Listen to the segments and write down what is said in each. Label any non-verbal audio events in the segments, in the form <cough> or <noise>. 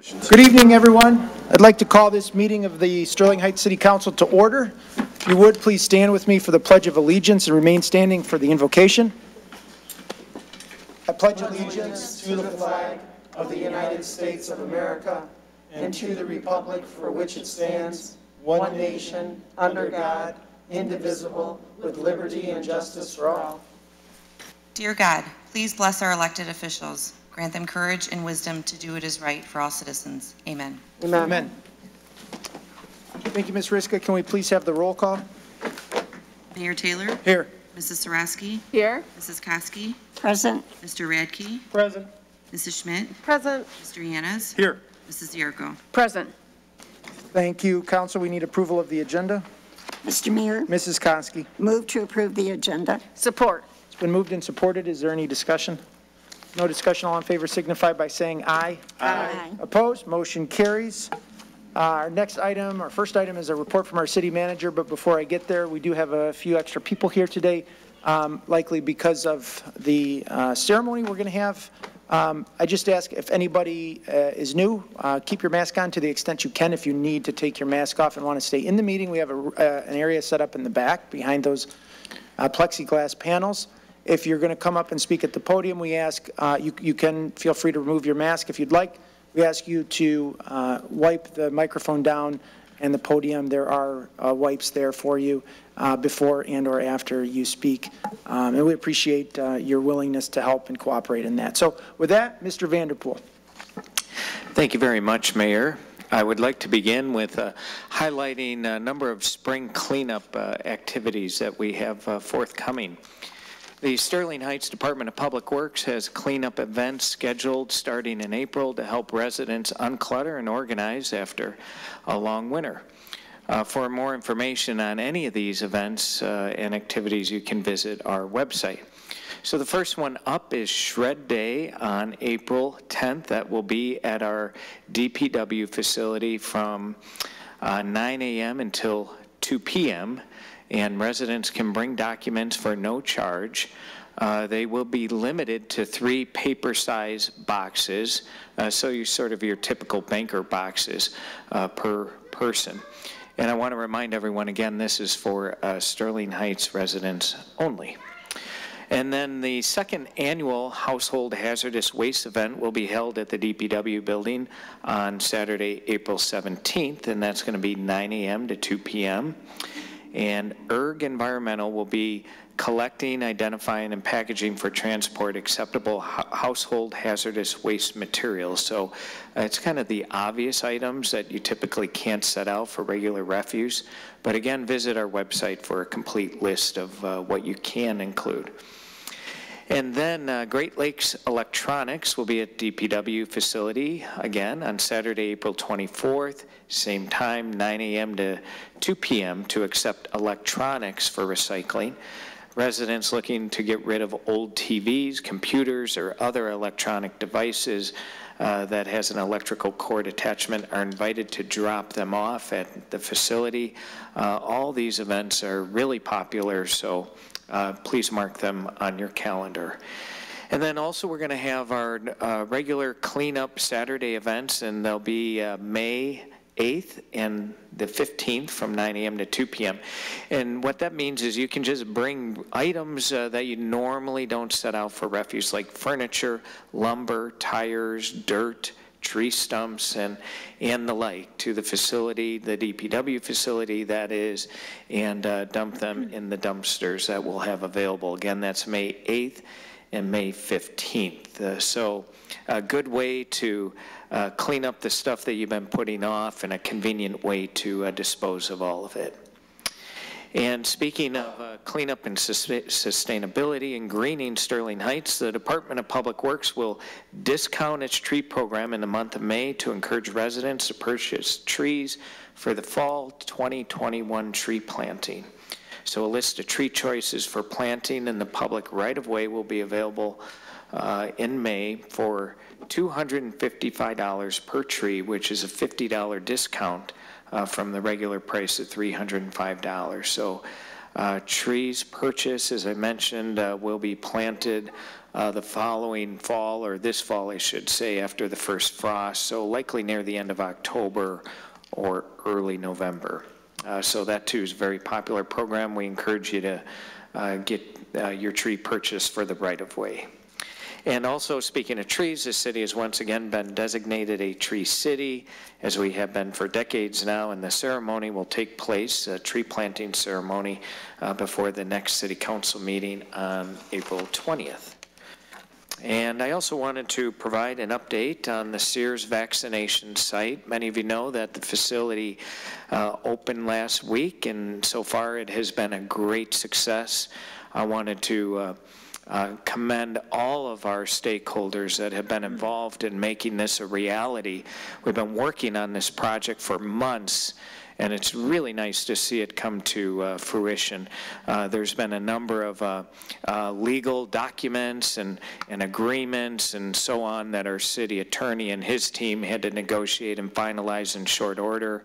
Good evening, everyone. I'd like to call this meeting of the Sterling Heights City Council to order. If you would, please stand with me for the Pledge of Allegiance and remain standing for the invocation. I pledge allegiance to the flag of the United States of America and to the republic for which it stands, one nation, under God, indivisible, with liberty and justice for all. Dear God, please bless our elected officials. Grant them courage and wisdom to do what is right for all citizens. Amen. Amen. Thank you, Ms. Riska. Can we please have the roll call? Mayor Taylor, Here. Mrs. Sierawski, Here. Mrs. Koski, Present. Mr. Radtke, Present. Mrs. Schmidt, Present. Mr. Yanez, Here. Mrs. Ziarko. Present. Thank you, council. We need approval of the agenda. Mr. Mayor, Mrs. Koski. move to approve the agenda. Support. It's been moved and supported. Is there any discussion? No discussion. All in favor signify by saying aye. Aye. Opposed? Motion carries. Uh, Our next item, our first item is a report from our city manager, but before I get there, we do have a few extra people here today, um, likely because of the uh, ceremony we're going to have. Um, I just ask if anybody uh, is new, uh, keep your mask on to the extent you can. If you need to take your mask off and want to stay in the meeting, we have a- uh, an area set up in the back behind those uh, plexiglass panels. If you're going to come up and speak at the podium, we ask, uh, you you can, feel free to remove your mask if you'd like. We ask you to uh, wipe the microphone down and the podium. There are uh, wipes there for you uh, before and/or after you speak. Um, And we appreciate uh, your willingness to help and cooperate in that. So with that, Mr. Vanderpool. Thank you very much, Mayor. I would like to begin with uh, highlighting a number of spring cleanup uh, activities that we have uh, forthcoming. The Sterling Heights Department of Public Works has cleanup events scheduled starting in April to help residents unclutter and organize after a long winter. Uh, For more information on any of these events uh, and activities, you can visit our website. So the first one up is Shred Day on April 10th. That will be at our DPW facility from uh, 9 a.m. until 2 p.m., and residents can bring documents for no charge. Uh, They will be limited to three paper-size boxes, uh, so you sort of your typical banker boxes uh, per person. And I want to remind everyone, again, this is for uh, Sterling Heights residents only. And then the second annual Household Hazardous Waste Event will be held at the DPW building on Saturday, April 17th, and that's going to be 9 a.m. to 2 p.m. And ERG Environmental will be collecting, identifying, and packaging for transport acceptable hou- household hazardous waste materials. So uh, it's kind of the obvious items that you typically can't set out for regular refuse. But again, visit our website for a complete list of uh, what you can include. And then uh, Great Lakes Electronics will be at DPW facility again on Saturday, April 24th, same time, 9 a.m. to 2 p.m. to accept electronics for recycling. Residents looking to get rid of old TVs, computers, or other electronic devices uh, that has an electrical cord attachment are invited to drop them off at the facility. Uh, All these events are really popular, so uh, please mark them on your calendar. And then also, we're going to have our uh, regular cleanup Saturday events, and they'll be uh, May 8th and the 15th from 9 a.m. to 2 p.m. And what that means is you can just bring items uh, that you normally don't set out for refuse, like furniture, lumber, tires, dirt, tree stumps, and, and the like, to the facility, the DPW facility that is, and uh, dump them in the dumpsters that we'll have available. Again, that's May 8th and May 15th. Uh, So a good way to uh, clean up the stuff that you've been putting off and a convenient way to uh, dispose of all of it. And speaking of uh, cleanup and sus- sustainability and greening Sterling Heights, the Department of Public Works will discount its tree program in the month of May to encourage residents to purchase trees for the fall 2021 tree planting. So a list of tree choices for planting in the public right-of-way will be available uh, in May for $255 per tree, which is a $50 discount uh, from the regular price of $305. So Uh, Trees purchased, as I mentioned, uh, will be planted uh, the following fall, or this fall, I should say, after the first frost, so likely near the end of October or early November. Uh, So that too is a very popular program. We encourage you to uh, get your tree purchased for the right-of-way. And also, speaking of trees, the city has once again been designated a tree city, as we have been for decades now, and the ceremony will take place, a tree planting ceremony, uh, before the next city council meeting on April 20th. And I also wanted to provide an update on the Sears vaccination site. Many of you know that the facility uh, opened last week, and so far it has been a great success. I wanted to uh, uh, commend all of our stakeholders that have been involved in making this a reality. We've been working on this project for months, and it's really nice to see it come to uh, fruition. Uh, There's been a number of uh, uh, legal documents and and agreements and so on that our city attorney and his team had to negotiate and finalize in short order.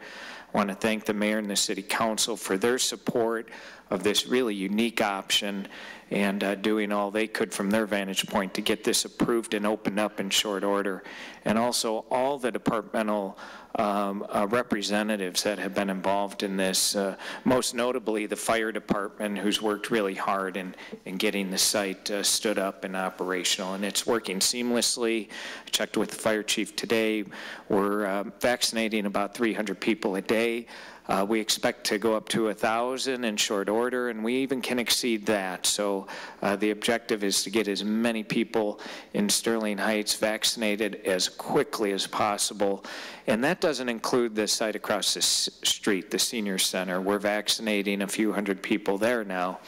I want to thank the mayor and the city council for their support of this really unique option and uh, doing all they could from their vantage point to get this approved and opened up in short order. And also all the departmental um, uh, representatives that have been involved in this, uh, most notably the fire department, who's worked really hard in, in getting the site uh, stood up and operational. And it's working seamlessly. I checked with the fire chief today. We're uh, vaccinating about 300 people a day. Uh, We expect to go up to 1,000 in short order, and we even can exceed that. So uh, the objective is to get as many people in Sterling Heights vaccinated as quickly as possible. And that doesn't include the site across the street, the senior center. We're vaccinating a few hundred people there now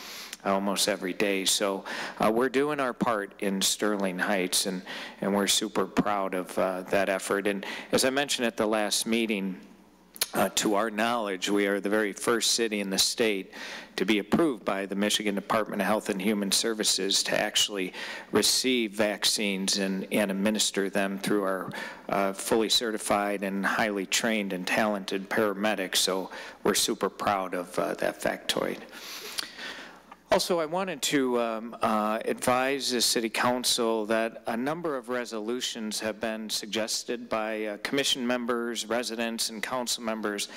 almost every day. So uh, we're doing our part in Sterling Heights, and, and we're super proud of uh, that effort. And as I mentioned at the last meeting, uh, To our knowledge, we are the very first city in the state to be approved by the Michigan Department of Health and Human Services to actually receive vaccines and and administer them through our uh, fully certified and highly trained and talented paramedics. So we're super proud of uh, that factoid. Also, I wanted to um, uh, advise the city council that a number of resolutions have been suggested by uh, commission members, residents, and council members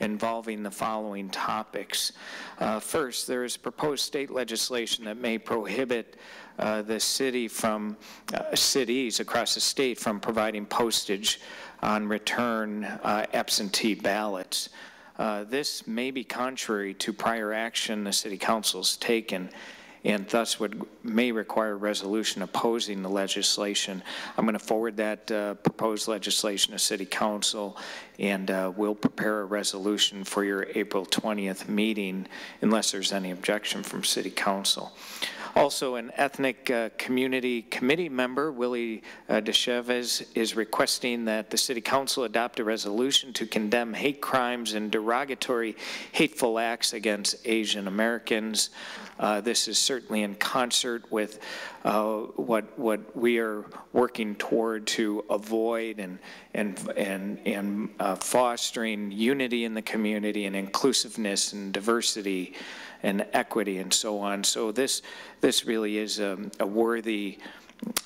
involving the following topics. Uh, First, there is proposed state legislation that may prohibit uh, the city from, uh, cities across the state from providing postage on return uh, absentee ballots. Uh, This may be contrary to prior action the city council's taken, and thus would, may require a resolution opposing the legislation. I'm going to forward that uh, proposed legislation to city council, and uh, we'll prepare a resolution for your April 20th meeting unless there's any objection from city council. Also, an ethnic uh, community committee member, Willie uh, DeChavez, is requesting that the city council adopt a resolution to condemn hate crimes and derogatory hateful acts against Asian Americans. Uh, This is certainly in concert with uh, what, what we are working toward to avoid and, and, and, and uh, fostering unity in the community and inclusiveness and diversity and equity and so on. So this, this really is um, a worthy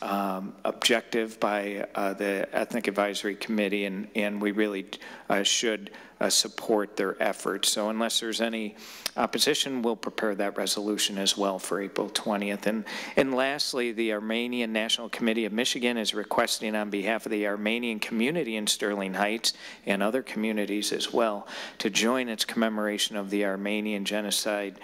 um, objective by uh, the Ethnic Advisory Committee, and, and we really uh, should uh, support their efforts. So unless there's any opposition, we'll prepare that resolution as well for April 20th. And, and lastly, the Armenian National Committee of Michigan is requesting on behalf of the Armenian community in Sterling Heights and other communities as well to join its commemoration of the Armenian genocide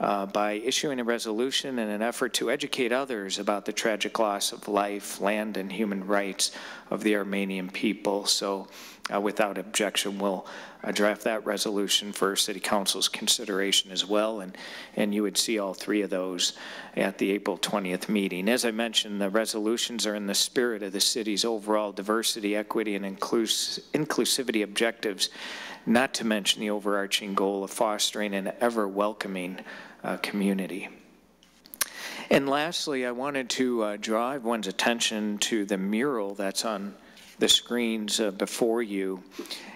uh, by issuing a resolution in an effort to educate others about the tragic loss of life, land, and human rights of the Armenian people. So uh, without objection, we'll uh, draft that resolution for City Council's consideration as well, and, and you would see all three of those at the April 20th meeting. As I mentioned, the resolutions are in the spirit of the city's overall diversity, equity, and inclus- inclusivity objectives, not to mention the overarching goal of fostering an ever-welcoming uh, community. And lastly, I wanted to uh, draw everyone's attention to the mural that's on the screens uh, before you.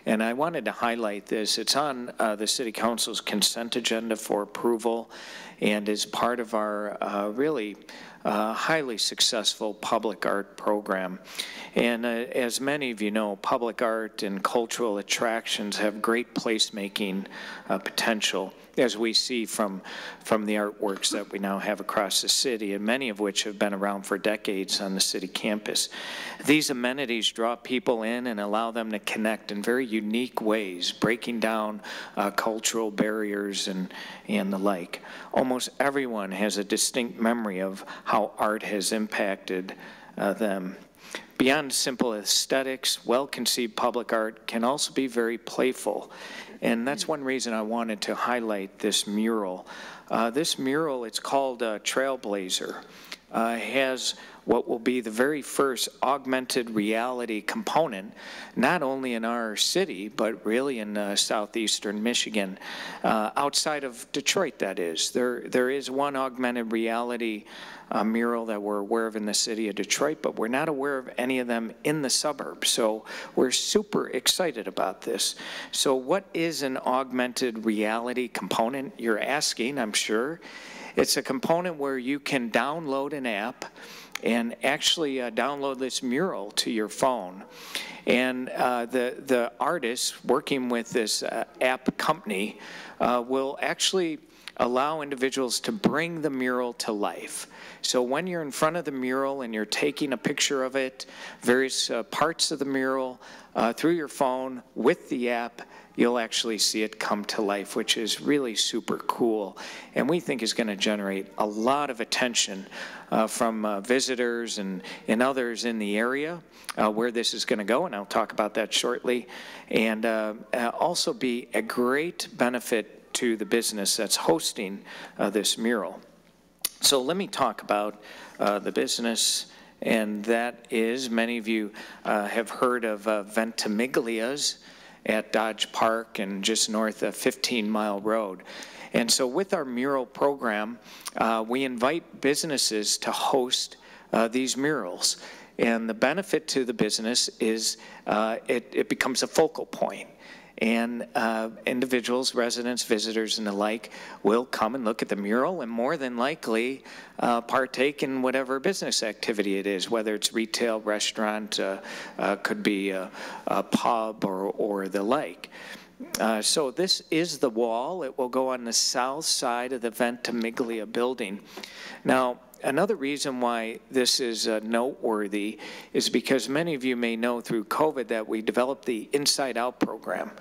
And I wanted to highlight this. It's on uh, the City Council's consent agenda for approval and is part of our uh, really uh, highly successful public art program. And uh, as many of you know, public art and cultural attractions have great placemaking uh, potential, as we see from, from the artworks that we now have across the city, and many of which have been around for decades on the city campus. These amenities draw people in and allow them to connect in very unique ways, breaking down uh, cultural barriers and, and the like. Almost everyone has a distinct memory of how art has impacted uh, them. Beyond simple aesthetics, well-conceived public art can also be very playful. And that's one reason I wanted to highlight this mural. Uh, this mural, it's called uh, Trailblazer, uh, has what will be the very first augmented reality component, not only in our city, but really in uh, southeastern Michigan, uh, outside of Detroit, that is. There, there is one augmented reality uh, mural that we're aware of in the city of Detroit, but we're not aware of any of them in the suburbs. So we're super excited about this. So what is an augmented reality component? You're asking, I'm sure. It's a component where you can download an app and actually uh, download this mural to your phone. And uh, the, the artist working with this uh, app company uh, will actually allow individuals to bring the mural to life. So when you're in front of the mural and you're taking a picture of it, various uh, parts of the mural uh, through your phone with the app, you'll actually see it come to life, which is really super cool. And we think is going to generate a lot of attention uh, from uh, visitors and, and others in the area uh, where this is going to go, and I'll talk about that shortly. And uh, uh, also be a great benefit to the business that's hosting uh, this mural. So let me talk about the business and that is, many of you uh, have heard of uh, Ventimiglia's at Dodge Park and just north of 15 Mile Road. And so with our mural program, uh, we invite businesses to host uh, these murals. And the benefit to the business is uh, it, it becomes a focal point and uh, individuals, residents, visitors, and the like will come and look at the mural and more than likely uh, partake in whatever business activity it is, whether it's retail, restaurant, uh, uh could be a, a, pub or, or the like. Uh, so this is the wall. It will go on the south side of the Ventimiglia building. Now, Another reason why this is uh, noteworthy is because many of you may know through COVID that we developed the Inside Out program.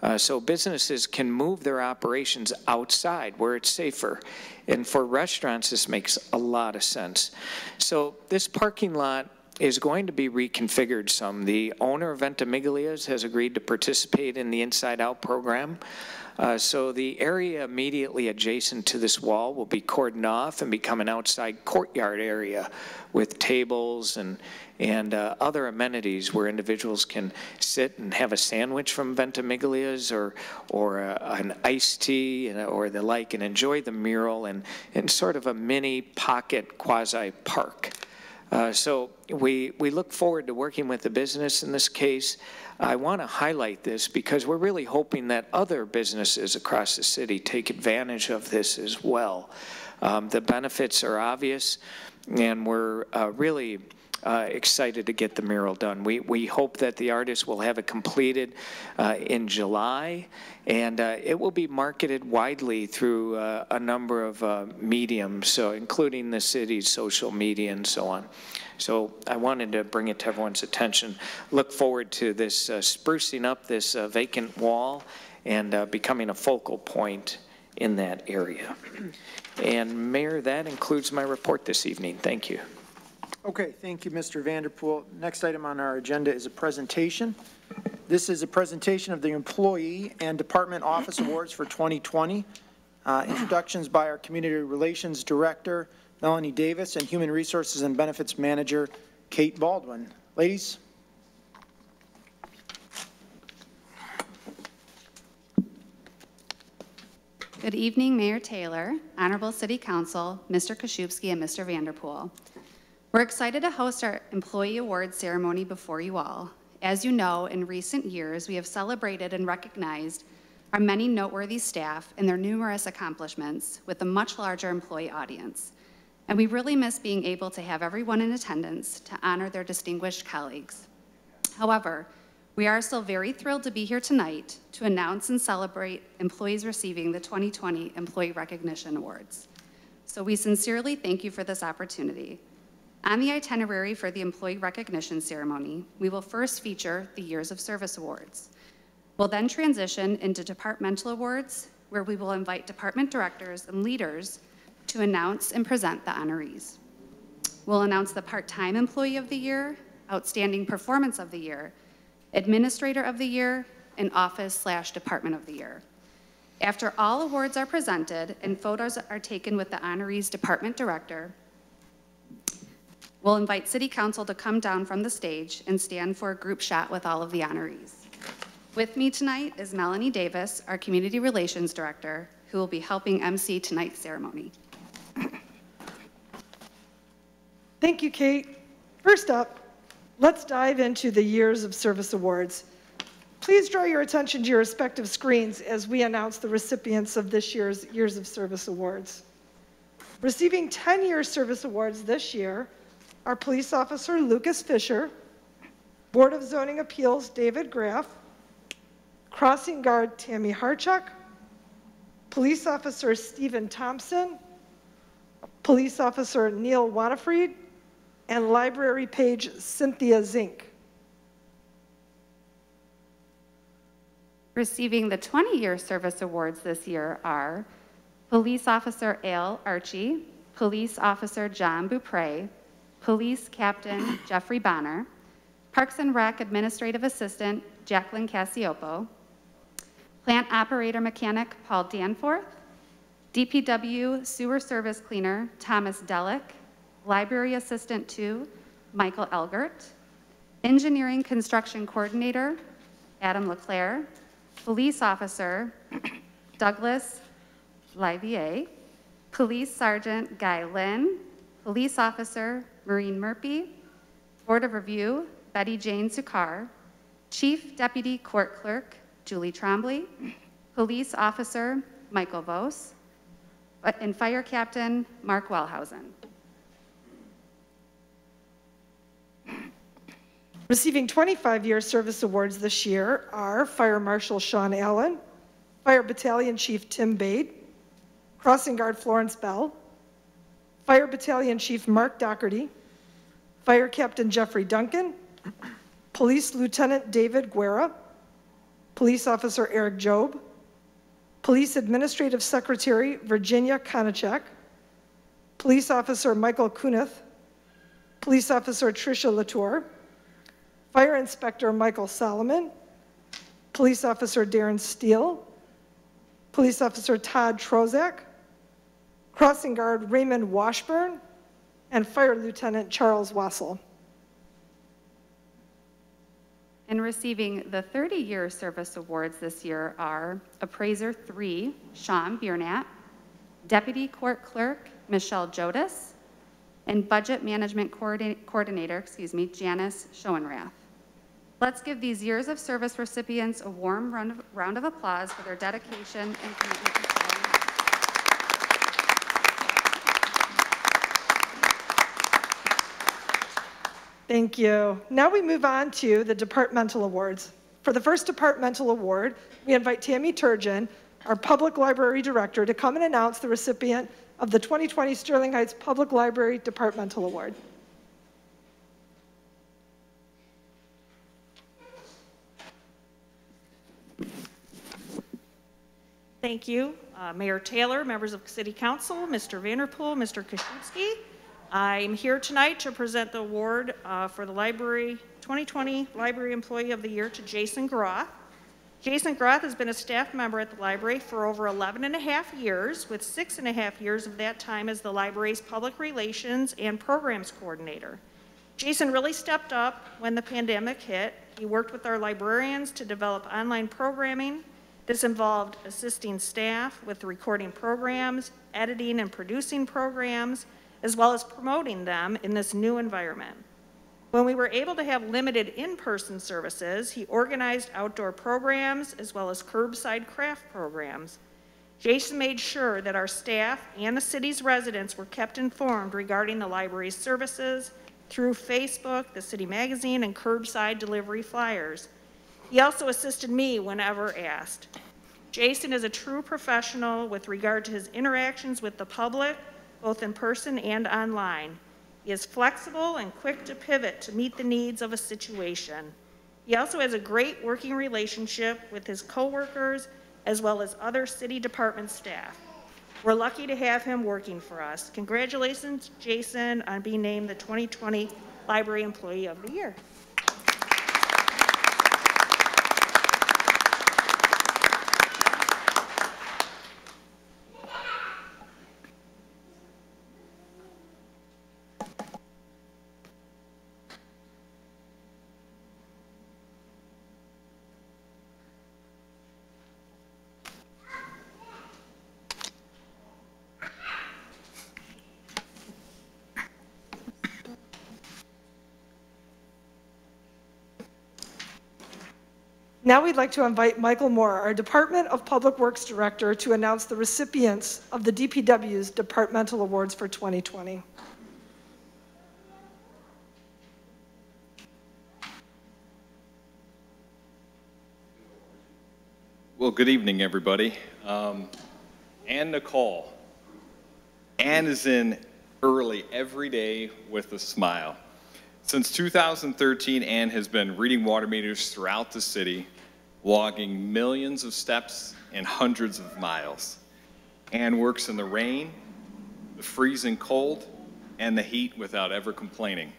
Uh, so businesses can move their operations outside where it's safer. And for restaurants, this makes a lot of sense. So this parking lot is going to be reconfigured some. The owner of Ventimiglia's has agreed to participate in the Inside Out program. Uh, so the area immediately adjacent to this wall will be cordoned off and become an outside courtyard area with tables and and uh, other amenities where individuals can sit and have a sandwich from Ventimiglia's or or uh, an iced tea or the like and enjoy the mural and in sort of a mini pocket quasi park. Uh, so we, we look forward to working with the business in this case. I want to highlight this because we're really hoping that other businesses across the city take advantage of this as well. Um, the benefits are obvious, and we're uh, really uh, excited to get the mural done. We, we hope that the artist will have it completed uh, in July, and uh, it will be marketed widely through uh, a number of uh, mediums, so including the city's social media and so on. So I wanted to bring it to everyone's attention. Look forward to this uh, sprucing up this vacant wall and becoming a focal point in that area. And Mayor, that includes my report this evening. Thank you. Okay, thank you, Mr. Vanderpool. Next item on our agenda is a presentation. This is a presentation of the Employee and Department Office Awards for 2020. Uh, introductions by our Community Relations Director, Melanie Davis, and Human Resources and Benefits Manager, Kate Baldwin. Ladies? Good evening, Mayor Taylor, Honorable City Council, Mr. Kaszubski, and Mr. Vanderpool. We're excited to host our Employee Awards ceremony before you all. As you know, in recent years, we have celebrated and recognized our many noteworthy staff and their numerous accomplishments with a much larger employee audience. And we really miss being able to have everyone in attendance to honor their distinguished colleagues. However, we are still very thrilled to be here tonight to announce and celebrate employees receiving the 2020 Employee Recognition Awards. So we sincerely thank you for this opportunity. On the itinerary for the Employee Recognition Ceremony, we will first feature the Years of Service Awards. We'll then transition into departmental awards, where we will invite department directors and leaders to announce and present the honorees. We'll announce the Part-Time Employee of the Year, Outstanding Performance of the Year, Administrator of the Year, and Office slash Department of the Year. After all awards are presented and photos are taken with the honorees department director, we'll invite City Council to come down from the stage and stand for a group shot with all of the honorees. With me tonight is Melanie Davis, our Community Relations Director, who will be helping MC tonight's ceremony. Thank you, Kate. First up, let's dive into the Years of Service Awards. Please draw your attention to your respective screens as we announce the recipients of this year's Years of Service Awards. Receiving 10-year service awards this year are Police Officer Lucas Fisher, Board of Zoning Appeals David Graff, Crossing Guard Tammy Harchuk, Police Officer Stephen Thompson, Police Officer Neil Wanafried, and Library Page Cynthia Zink. Receiving the 20-year service awards this year are Police Officer Al Archie, Police Officer John Bupre, Police Captain <coughs> Jeffrey Bonner, Parks and Rec Administrative Assistant Jacqueline Cassiopo, Plant Operator Mechanic Paul Danforth, DPW Sewer Service Cleaner Thomas Delick, Library Assistant 2 Michael Elgert, Engineering Construction Coordinator Adam Leclerc, Police Officer <coughs> Douglas Livier, Police Sergeant Guy Lynn, Police Officer Maureen Murphy, Board of Review Betty Jane Sukar, Chief Deputy Court Clerk Julie Trombley, Police Officer Michael Vos, and Fire Captain Mark Wellhausen. Receiving 25-year service awards this year are Fire Marshal Sean Allen, Fire Battalion Chief Tim Bade, Crossing Guard Florence Bell, Fire Battalion Chief Mark Doherty, Fire Captain Jeffrey Duncan, Police Lieutenant David Guerra, Police Officer Eric Job, Police Administrative Secretary Virginia Konachek, Police Officer Michael Kunith, Police Officer Tricia Latour, Fire Inspector Michael Solomon, Police Officer Darren Steele, Police Officer Todd Trozak, Crossing Guard Raymond Washburn, and Fire Lieutenant Charles Wassel. And receiving the 30-year service awards this year are Appraiser 3, Sean Biernat, Deputy Court Clerk, Michelle Jodis, and Budget Management Coordin- Coordinator, excuse me, Janice Schoenrath. Let's give these years of service recipients a warm round of- round of applause for their dedication and commitment to serving. Thank you. Now we move on to the departmental awards. For the first departmental award, we invite Tammy Turgeon, our Public Library Director, to come and announce the recipient of the 2020 Sterling Heights Public Library Departmental Award. Thank you, uh, Mayor Taylor, members of City Council, Mr. Vanderpool, Mr. Kaczynski. I'm here tonight to present the award uh, for the Library 2020 Library Employee of the Year to Jason Groth. Jason Groth has been a staff member at the library for over 11 and a half years, with six and a half years of that time as the library's public relations and programs coordinator. Jason really stepped up when the pandemic hit. He worked with our librarians to develop online programming. This involved assisting staff with recording programs, editing and producing programs, as well as promoting them in this new environment. When we were able to have limited in-person services, he organized outdoor programs as well as curbside craft programs. Jason made sure that our staff and the city's residents were kept informed regarding the library's services through Facebook, the city magazine, and curbside delivery flyers. He also assisted me whenever asked. Jason is a true professional with regard to his interactions with the public, both in person and online. He is flexible and quick to pivot to meet the needs of a situation. He also has a great working relationship with his coworkers as well as other city department staff. We're lucky to have him working for us. Congratulations, Jason, on being named the 2020 Library Employee of the Year. Now we'd like to invite Michael Moore, our Department of Public Works Director, to announce the recipients of the DPW's Departmental Awards for 2020. Well, good evening, everybody. Um, Ann Nicole. Ann is in early every day with a smile. Since 2013, Ann has been reading water meters throughout the city, logging millions of steps and hundreds of miles. Ann works in the rain, the freezing cold, and the heat without ever complaining.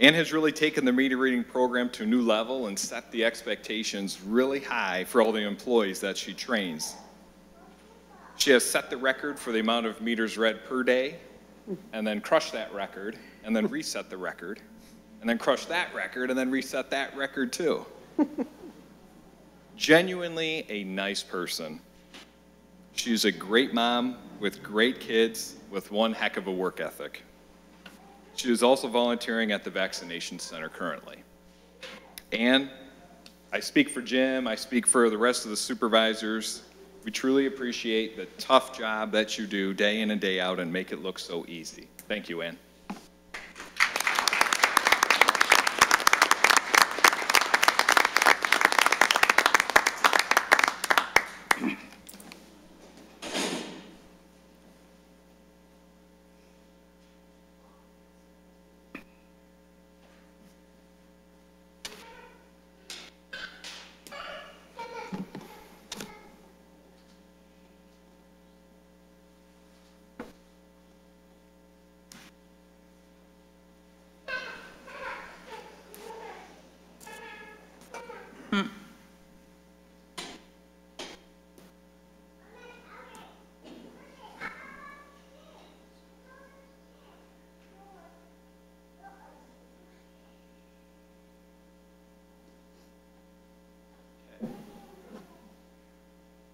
Ann has really taken the meter reading program to a new level and set the expectations really high for all the employees that she trains. She has set the record for the amount of meters read per day, and then crush that record, and then reset the record, and then crush that record, and then reset that record too. Genuinely a nice person. She's a great mom with great kids with one heck of a work ethic. She is also volunteering at the vaccination center currently. And I speak for Jim, I speak for the rest of the supervisors. We truly appreciate the tough job that you do day in and day out and make it look so easy. Thank you, Ann.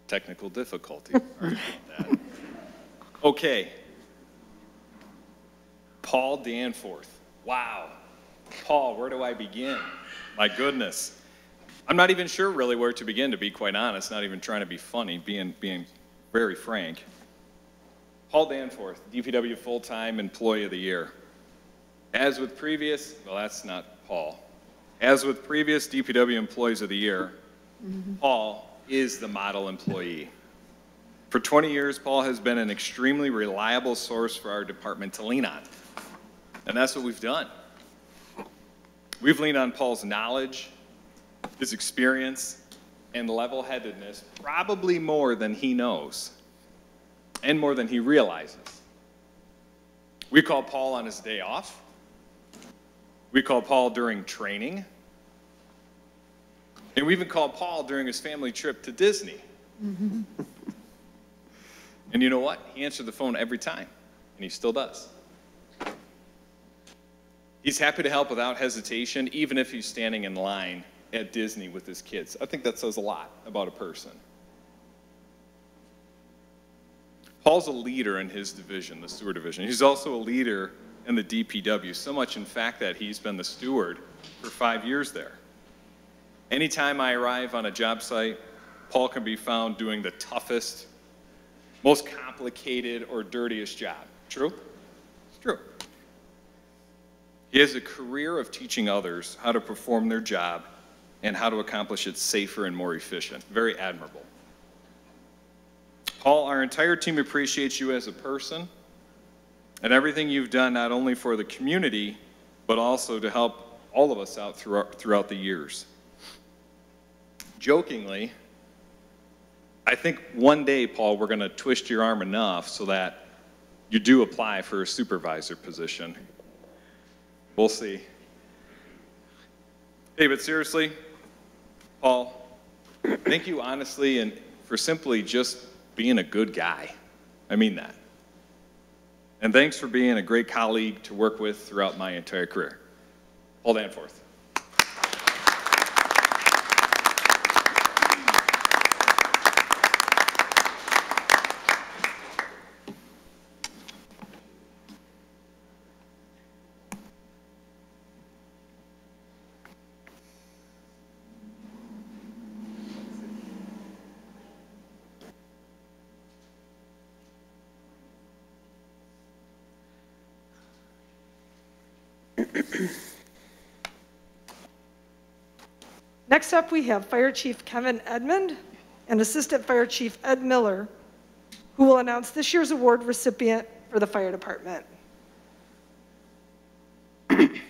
Technical difficulty. <laughs> Sorry about that. Okay. Paul Danforth. Wow. Paul, where do I begin? My goodness. I'm not even sure really where to begin, to be quite honest, not even trying to be funny, being, being very frank. Paul Danforth, DPW Full-Time Employee of the Year. As with previous, well, that's not Paul. As with previous DPW Employees of the Year, mm-hmm. Paul is the model employee. For 20 years, Paul has been an extremely reliable source for our department to lean on. And that's what we've done. We've leaned on Paul's knowledge, his experience, and level headedness probably more than he knows and more than he realizes. We call Paul on his day off. We call Paul during training. And we even called Paul during his family trip to Disney. <laughs> and you know what? He answered the phone every time, and he still does. He's happy to help without hesitation, even if he's standing in line at Disney with his kids. I think that says a lot about a person. Paul's a leader in his division, the sewer division. He's also a leader in the DPW, so much in fact that he's been the steward for five years there. Anytime I arrive on a job site, Paul can be found doing the toughest, most complicated or dirtiest job. True? It's true. He has a career of teaching others how to perform their job and how to accomplish it safer and more efficient. Very admirable. Paul, our entire team appreciates you as a person and everything you've done not only for the community, but also to help all of us out throughout, throughout the years. Jokingly, I think one day, Paul, we're going to twist your arm enough so that you do apply for a supervisor position. We'll see. Hey, but seriously, Paul, thank you honestly and for simply just being a good guy. I mean that. And thanks for being a great colleague to work with throughout my entire career. Paul Danforth. Next up, we have Fire Chief Kevin Edmond and Assistant Fire Chief Ed Miller, who will announce this year's award recipient for the fire department. Good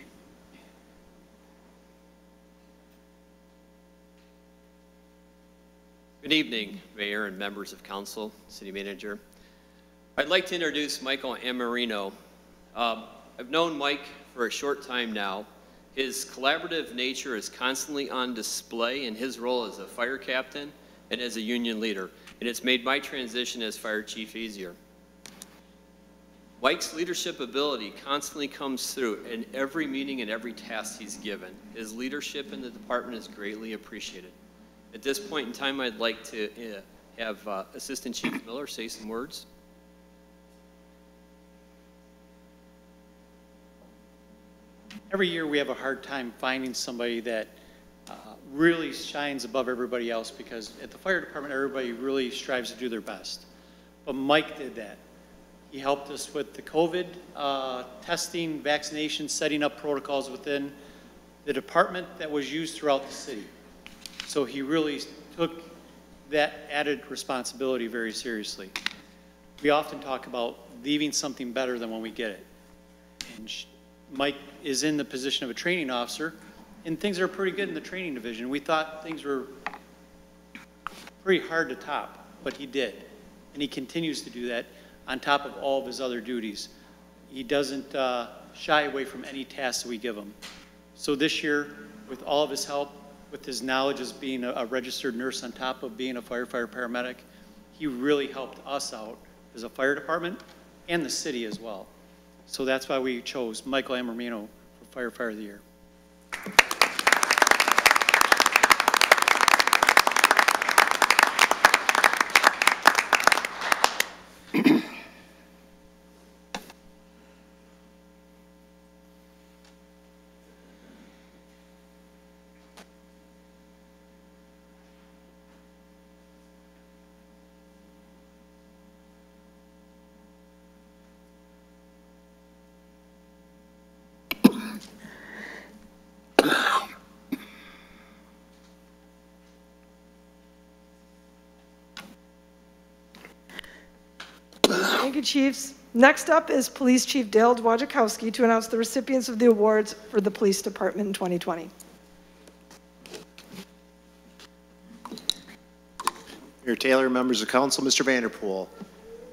evening, Mayor and members of council, city manager. I'd like to introduce Michael Amarino. Um, I've known Mike for a short time now. His collaborative nature is constantly on display in his role as a fire captain and as a union leader, and it's made my transition as fire chief easier. Mike's leadership ability constantly comes through in every meeting and every task he's given. His leadership in the department is greatly appreciated. At this point in time, I'd like to uh, have uh, Assistant Chief Miller say some words. Every year we have a hard time finding somebody that uh, really shines above everybody else because at the fire department, everybody really strives to do their best. But Mike did that. He helped us with the COVID uh, testing, vaccination, setting up protocols within the department that was used throughout the city. So he really took that added responsibility very seriously. We often talk about leaving something better than when we get it. And Mike is in the position of a training officer, and things are pretty good in the training division. We thought things were pretty hard to top, but he did. And he continues to do that on top of all of his other duties. He doesn't uh, shy away from any tasks that we give him. So this year, with all of his help, with his knowledge as being a- a registered nurse on top of being a firefighter paramedic, he really helped us out as a fire department and the city as well. So that's why we chose Michael Amormino for firefighter of the year. You, chiefs. Next up is Police Chief Dale Dwojakowski to announce the recipients of the awards for the police department in 2020. Mayor Taylor, members of council, Mr. Vanderpool.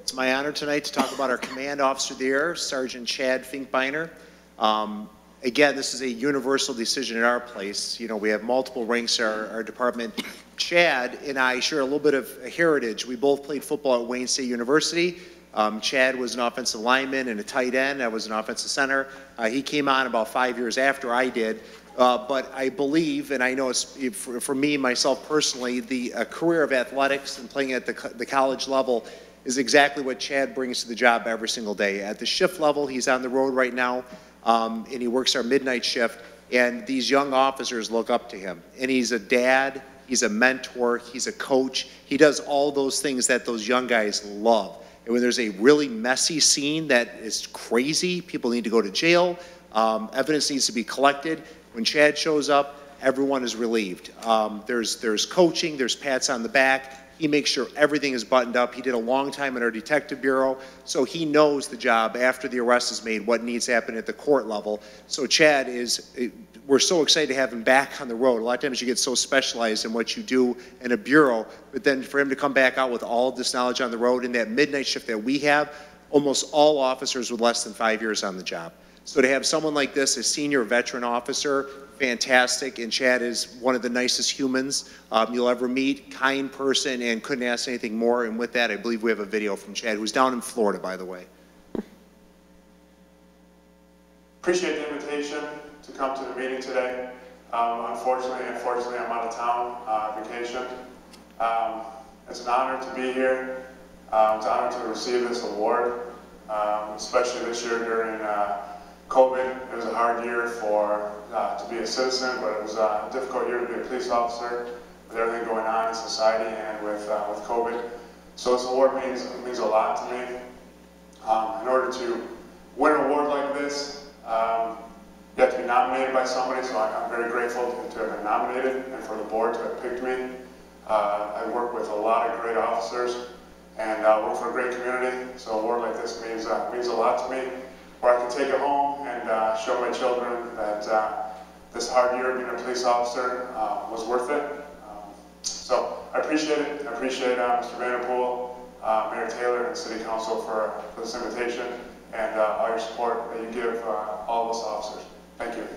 It's my honor tonight to talk about our Command Officer of the Year, Sergeant Chad Finkbeiner. Um, Again, this is a universal decision in our place. You know, we have multiple ranks in our, our department. Chad and I share a little bit of a heritage. We both played football at Wayne State University. Um, Chad was an offensive lineman and a tight end. I was an offensive center. Uh, he came on about five years after I did. Uh, but I believe, and I know it's for, for me, myself personally, the uh, career of athletics and playing at the, co- the college level is exactly what Chad brings to the job every single day. At the shift level, he's on the road right now, um, and he works our midnight shift, and these young officers look up to him. And he's a dad, he's a mentor, he's a coach. He does all those things that those young guys love. And when there's a really messy scene that is crazy, people need to go to jail, um, evidence needs to be collected. When Chad shows up, everyone is relieved. Um, there's, there's coaching, there's pats on the back. He makes sure everything is buttoned up. He did a long time in our detective bureau, so he knows the job after the arrest is made, what needs to happen at the court level. So Chad is, eh, we're so excited to have him back on the road. A lot of times you get so specialized in what you do in a bureau, but then for him to come back out with all of this knowledge on the road in that midnight shift that we have, almost all officers with less than five years on the job. So to have someone like this, a senior veteran officer, fantastic, and Chad is one of the nicest humans um, you'll ever meet, kind person, and couldn't ask anything more. And with that, I believe we have a video from Chad, who's down in Florida, by the way. Appreciate the invitation to come to the meeting today. Um, unfortunately, unfortunately, I'm out of town, uh, vacation. Um, it's an honor to be here. Um, it's an honor to receive this award, um, especially this year during uh, COVID. It was a hard year for uh, to be a citizen, but it was a difficult year to be a police officer with everything going on in society and with uh, with COVID. So this award means means a lot to me. Um, in order to win an award like this, um, you have to be nominated by somebody, so I'm very grateful to, have been nominated and for the board to have picked me. Uh, I work with a lot of great officers and uh, work for a great community, so an award like this means, uh, means a lot to me, where I can take it home and uh, show my children that uh, this hard year being a police officer uh, was worth it. Um, so I appreciate it. I appreciate Mr. Vanderpool, Mayor Taylor, and City Council for, for this invitation and all your support that you give all of us officers. Thank you.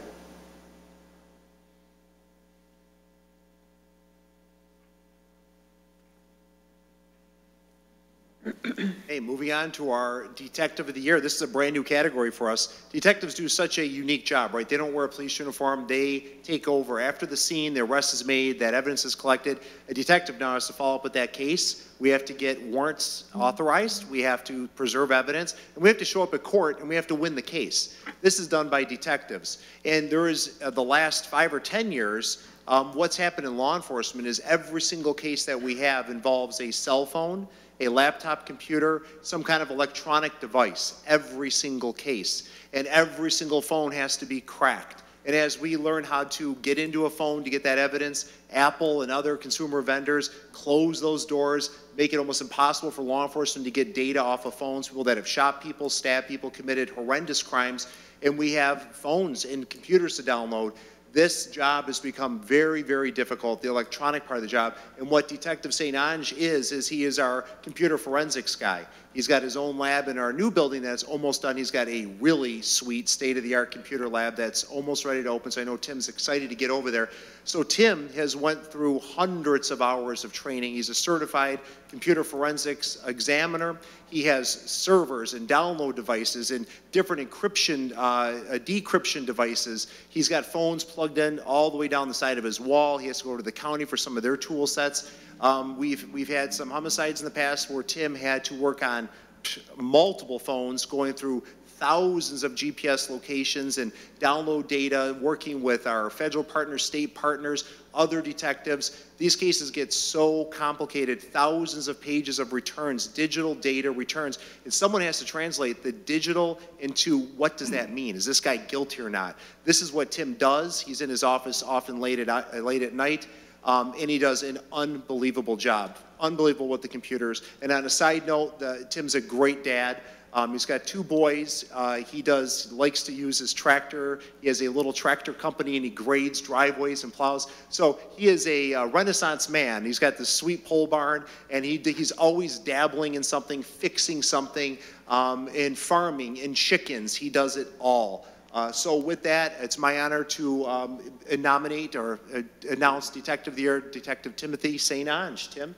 Hey, moving on to our Detective of the Year. This is a brand new category for us. Detectives do such a unique job, right? They don't wear a police uniform. They take over after the scene, the arrest is made, that evidence is collected. A detective now has to follow up with that case. We have to get warrants authorized. We have to preserve evidence. And we have to show up at court and we have to win the case. This is done by detectives. And there is, uh, the last five or 10 years, um, what's happened in law enforcement is every single case that we have involves a cell phone a laptop computer, some kind of electronic device, every single case. And every single phone has to be cracked. And as we learn how to get into a phone to get that evidence, Apple and other consumer vendors close those doors, make it almost impossible for law enforcement to get data off of phones, people that have shot people, stabbed people, committed horrendous crimes. And we have phones and computers to download this job has become very, very difficult, the electronic part of the job. And what Detective St. Ange is, is he is our computer forensics guy. He's got his own lab in our new building that's almost done. He's got a really sweet state-of-the-art computer lab that's almost ready to open. So I know Tim's excited to get over there. So Tim has went through hundreds of hours of training. He's a certified computer forensics examiner. He has servers and download devices and different encryption, uh, uh, decryption devices. He's got phones plugged in all the way down the side of his wall. He has to go to the county for some of their tool sets. Um, we've, we've had some homicides in the past where Tim had to work on multiple phones going through thousands of GPS locations and download data, working with our federal partners, state partners, other detectives. These cases get so complicated, thousands of pages of returns, digital data returns, and someone has to translate the digital into what does that mean? Is this guy guilty or not? This is what Tim does. He's in his office often late at, late at night um, and he does an unbelievable job. Unbelievable with the computers. And on a side note, the, Tim's a great dad. Um, he's got two boys. Uh, he does likes to use his tractor. He has a little tractor company, and he grades driveways and plows. So he is a uh, Renaissance man. He's got this sweet pole barn, and he he's always dabbling in something, fixing something, um, in farming, in chickens. He does it all. Uh, so with that, it's my honor to um, nominate or uh, announce Detective of the Year, Detective Timothy St. Ange. Tim?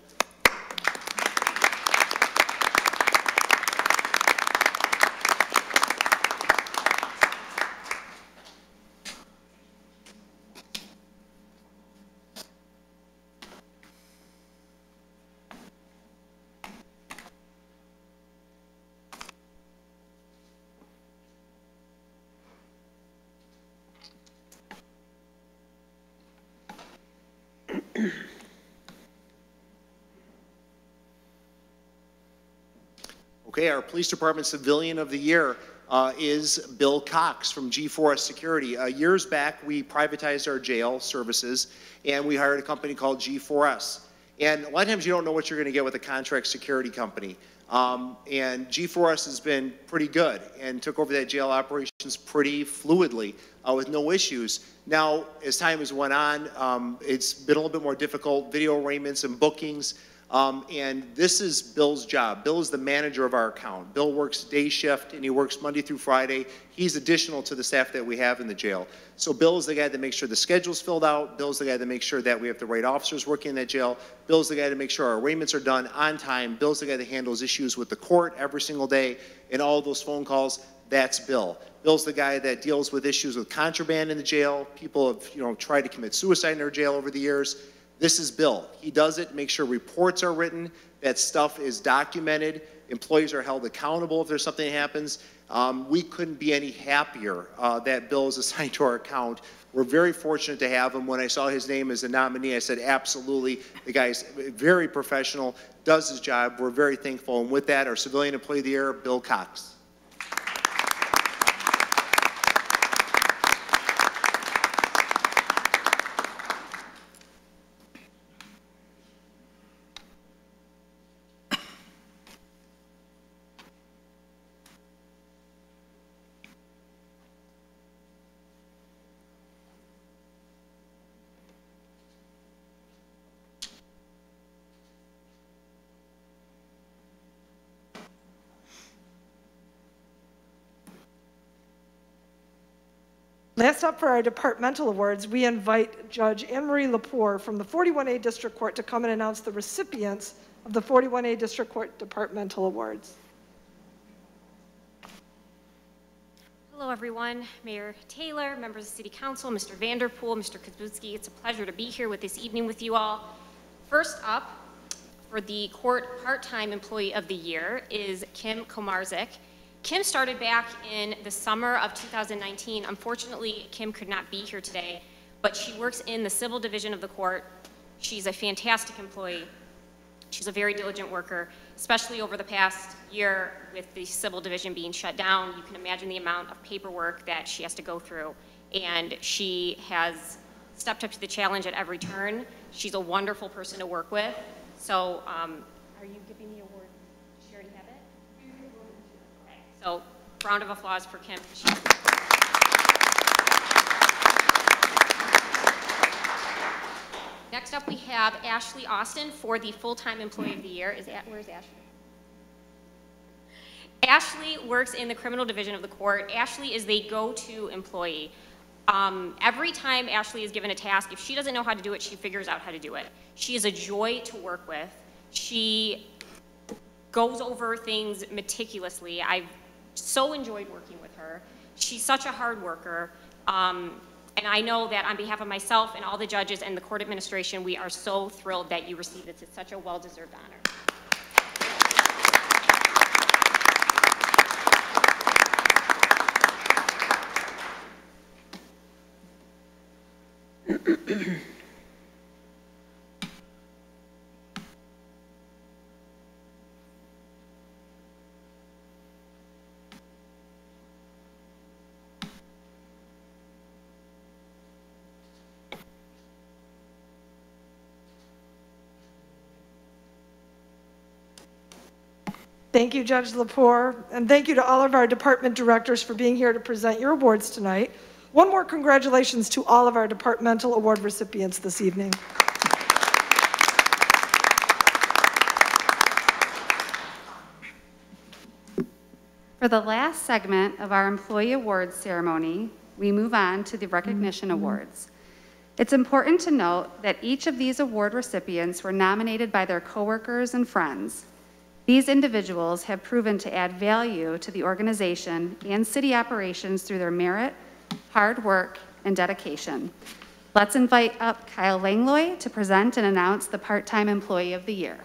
<clears throat> Okay, our Police Department Civilian of the Year uh, is Bill Cox from G4S Security. Uh, Years back, we privatized our jail services, and we hired a company called G4S. And a lot of times you don't know what you're going to get with a contract security company. Um, And G4S has been pretty good and took over that jail operations pretty fluidly uh, with no issues. Now, as time has went on, um, it's been a little bit more difficult, video arraignments and bookings. Um, and this is Bill's job. Bill is the manager of our account. Bill works day shift and he works Monday through Friday. He's additional to the staff that we have in the jail. So Bill is the guy that makes sure the schedule's filled out. Bill's the guy that makes sure that we have the right officers working in that jail. Bill's the guy to make sure our arraignments are done on time. Bill's the guy that handles issues with the court every single day and all those phone calls. That's Bill. Bill's the guy that deals with issues with contraband in the jail. People have, you know, tried to commit suicide in their jail over the years. This is Bill. He does it, make sure reports are written, that stuff is documented, employees are held accountable if there's something that happens. Um, we couldn't be any happier uh, that Bill is <laughs> assigned to our account. We're very fortunate to have him. When I saw his name as a nominee, I said, absolutely. The guy's very professional, does his job. We're very thankful. And with that, our Civilian Employee of the Year, Bill Cox. Last up for our departmental awards, we invite Judge Anne Marie Lepore from the 41A District Court to come and announce the recipients of the 41A District Court Departmental Awards. Hello, everyone. Mayor Taylor, members of City Council, Mr. Vanderpool, Mr. Kaszubski. It's a pleasure to be here with this evening with you all. First up, for the Court Part-Time Employee of the Year is Kim Komarzik. Kim started back in the summer of 2019. Unfortunately, Kim could not be here today, but she works in the Civil Division of the court. She's a fantastic employee. She's a very diligent worker, especially over the past year with the civil division being shut down. You can imagine the amount of paperwork that she has to go through. And she has stepped up to the challenge at every turn. She's a wonderful person to work with. So, um, are you giving the award? Does she already have it? Okay. So, round of applause for Kim. Next up, we have Ashley Austin for the Full-Time Employee of the Year. Is where's Ashley? Ashley works in the criminal division of the court. Ashley is the go-to employee. Um, every time Ashley is given a task, if she doesn't know how to do it, she figures out how to do it. She is a joy to work with. She goes over things meticulously. I've so enjoyed working with her. She's such a hard worker. Um, and I know that on behalf of myself and all the judges and the court administration, we are so thrilled that you received this. It's such a well-deserved honor. <clears throat> Thank you, Judge Lepore, and thank you to all of our department directors for being here to present your awards tonight. One more congratulations to all of our departmental award recipients this evening. For the last segment of our employee awards ceremony, we move on to the recognition awards. It's important to note that each of these award recipients were nominated by their coworkers and friends. These individuals have proven to add value to the organization and city operations through their merit, hard work, and dedication. Let's invite up Kyle Langlois to present and announce the Part-Time Employee of the Year.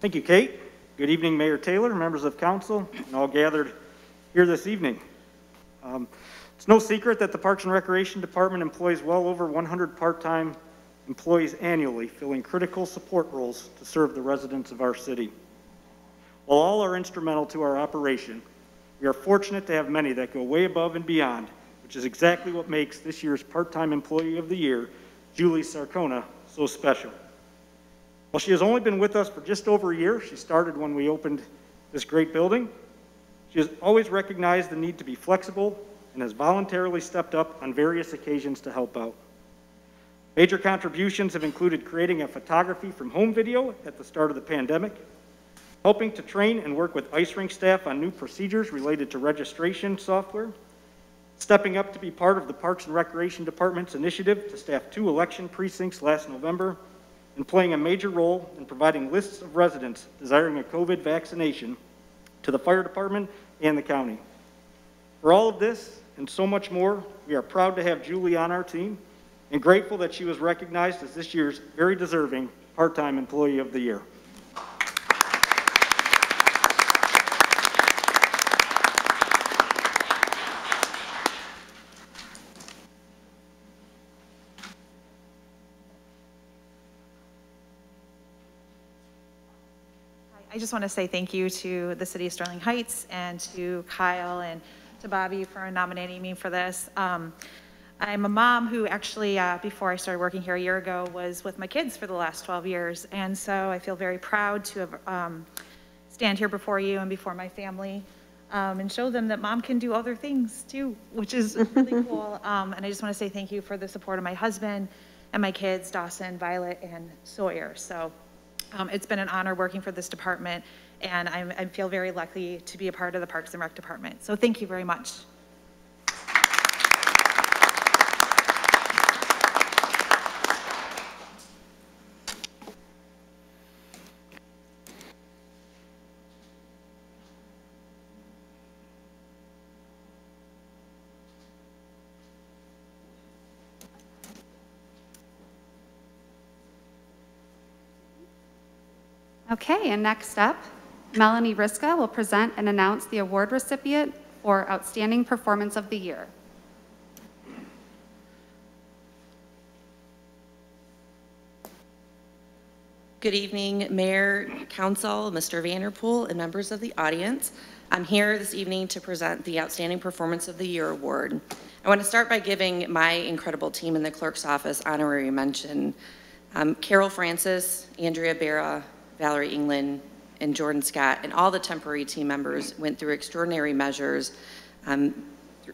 Thank you, Kate. Good evening, Mayor Taylor, members of council, and all gathered here this evening. Um, It's no secret that the Parks and Recreation Department employs well over 100 part-time employees annually, filling critical support roles to serve the residents of our city. While all are instrumental to our operation, we are fortunate to have many that go way above and beyond, which is exactly what makes this year's Part-Time Employee of the Year, Julie Sarcona, so special. While she has only been with us for just over a year, she started when we opened this great building, she has always recognized the need to be flexible and has voluntarily stepped up on various occasions to help out. Major contributions have included creating a photography from home video at the start of the pandemic, helping to train and work with ice rink staff on new procedures related to registration software, stepping up to be part of the Parks and Recreation Department's initiative to staff two election precincts last November, and playing a major role in providing lists of residents desiring a COVID vaccination to the fire department and the county. For all of this and so much more, we are proud to have Julie on our team and grateful that she was recognized as this year's very deserving part-time employee of the year. I just want to say thank you to the city of Sterling Heights and to Kyle and to Bobby for nominating me for this. Um, I'm a mom who actually, uh, before I started working here a year ago, was with my kids for the last 12 years. And so I feel very proud to have, um, stand here before you and before my family um, and show them that mom can do other things too, which is really <laughs> cool. Um, and I just want to say thank you for the support of my husband and my kids, Dawson, Violet, and Sawyer. So um, it's been an honor working for this department, and I'm, I feel very lucky to be a part of the Parks and Rec Department. So thank you very much. Okay, and next up, Melanie Riska will present and announce the award recipient for Outstanding Performance of the Year. Good evening, Mayor, Council, Mr. Vanderpool, and members of the audience. I'm here this evening to present the Outstanding Performance of the Year Award. I want to start by giving my incredible team in the clerk's office honorary mention. Um, Carol Francis, Andrea Barra, Valerie England, and Jordan Scott, and all the temporary team members went through extraordinary measures um,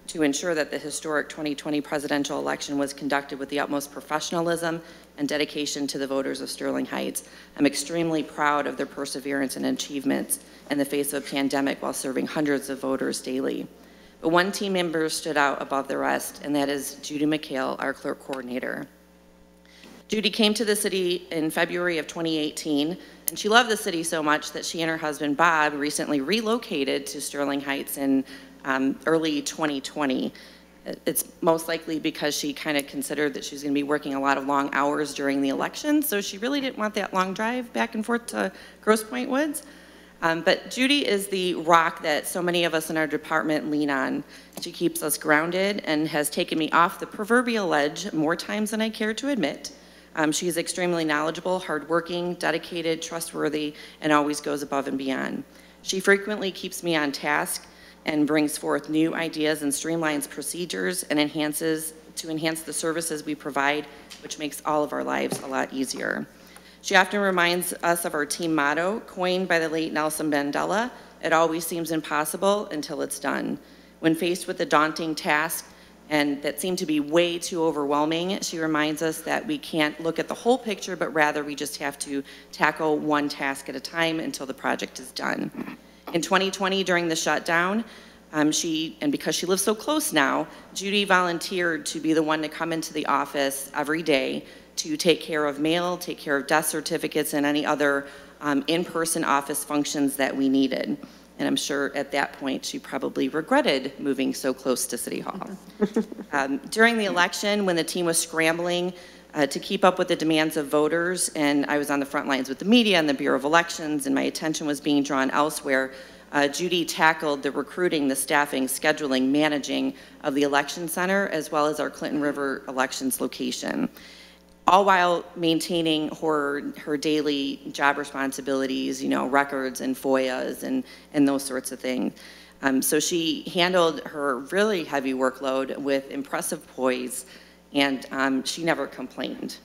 to ensure that the historic 2020 presidential election was conducted with the utmost professionalism and dedication to the voters of Sterling Heights. I'm extremely proud of their perseverance and achievements in the face of a pandemic while serving hundreds of voters daily. But one team member stood out above the rest, and that is Judy McHale, our clerk coordinator. Judy came to the city in February of 2018, and she loved the city so much that she and her husband Bob recently relocated to Sterling Heights in um, early 2020. It's most likely because she kind of considered that she was going to be working a lot of long hours during the election, so she really didn't want that long drive back and forth to Grosse Pointe Woods. Um, but Judy is the rock that so many of us in our department lean on. She keeps us grounded and has taken me off the proverbial ledge more times than I care to admit. Um, she is extremely knowledgeable, hardworking, dedicated, trustworthy, and always goes above and beyond. She frequently keeps me on task and brings forth new ideas and streamlines procedures and enhances to enhance the services we provide, which makes all of our lives a lot easier. She often reminds us of our team motto, coined by the late Nelson Mandela, it always seems impossible until it's done. When faced with a daunting task and that seemed to be way too overwhelming, she reminds us that we can't look at the whole picture, but rather we just have to tackle one task at a time until the project is done. In 2020, during the shutdown, um, she, and because she lives so close now, Judy volunteered to be the one to come into the office every day to take care of mail, take care of death certificates, and any other um, in-person office functions that we needed. And I'm sure at that point she probably regretted moving so close to City Hall. <laughs> um, during the election, when the team was scrambling uh, to keep up with the demands of voters, and I was on the front lines with the media and the Bureau of Elections, and my attention was being drawn elsewhere, uh, Judy tackled the recruiting, the staffing, scheduling, managing of the election center, as well as our Clinton River elections location, all while maintaining her, her daily job responsibilities, you know, records and FOIAs and, and those sorts of things. Um, so she handled her really heavy workload with impressive poise, and um, she never complained.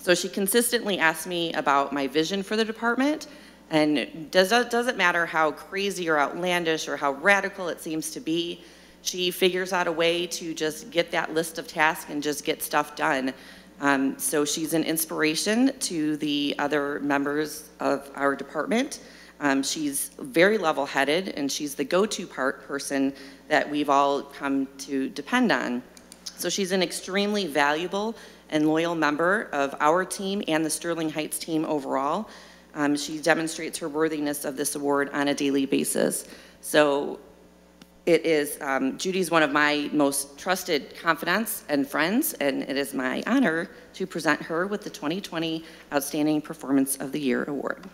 So she consistently asked me about my vision for the department, and does, it doesn't matter how crazy or outlandish or how radical it seems to be, she figures out a way to just get that list of tasks and just get stuff done. Um, so she's an inspiration to the other members of our department. Um, she's very level-headed, and she's the go-to part person that we've all come to depend on. So she's an extremely valuable and loyal member of our team and the Sterling Heights team overall. Um, she demonstrates her worthiness of this award on a daily basis. So it is, um, Judy's one of my most trusted confidants and friends, and it is my honor to present her with the 2020 Outstanding Performance of the Year Award.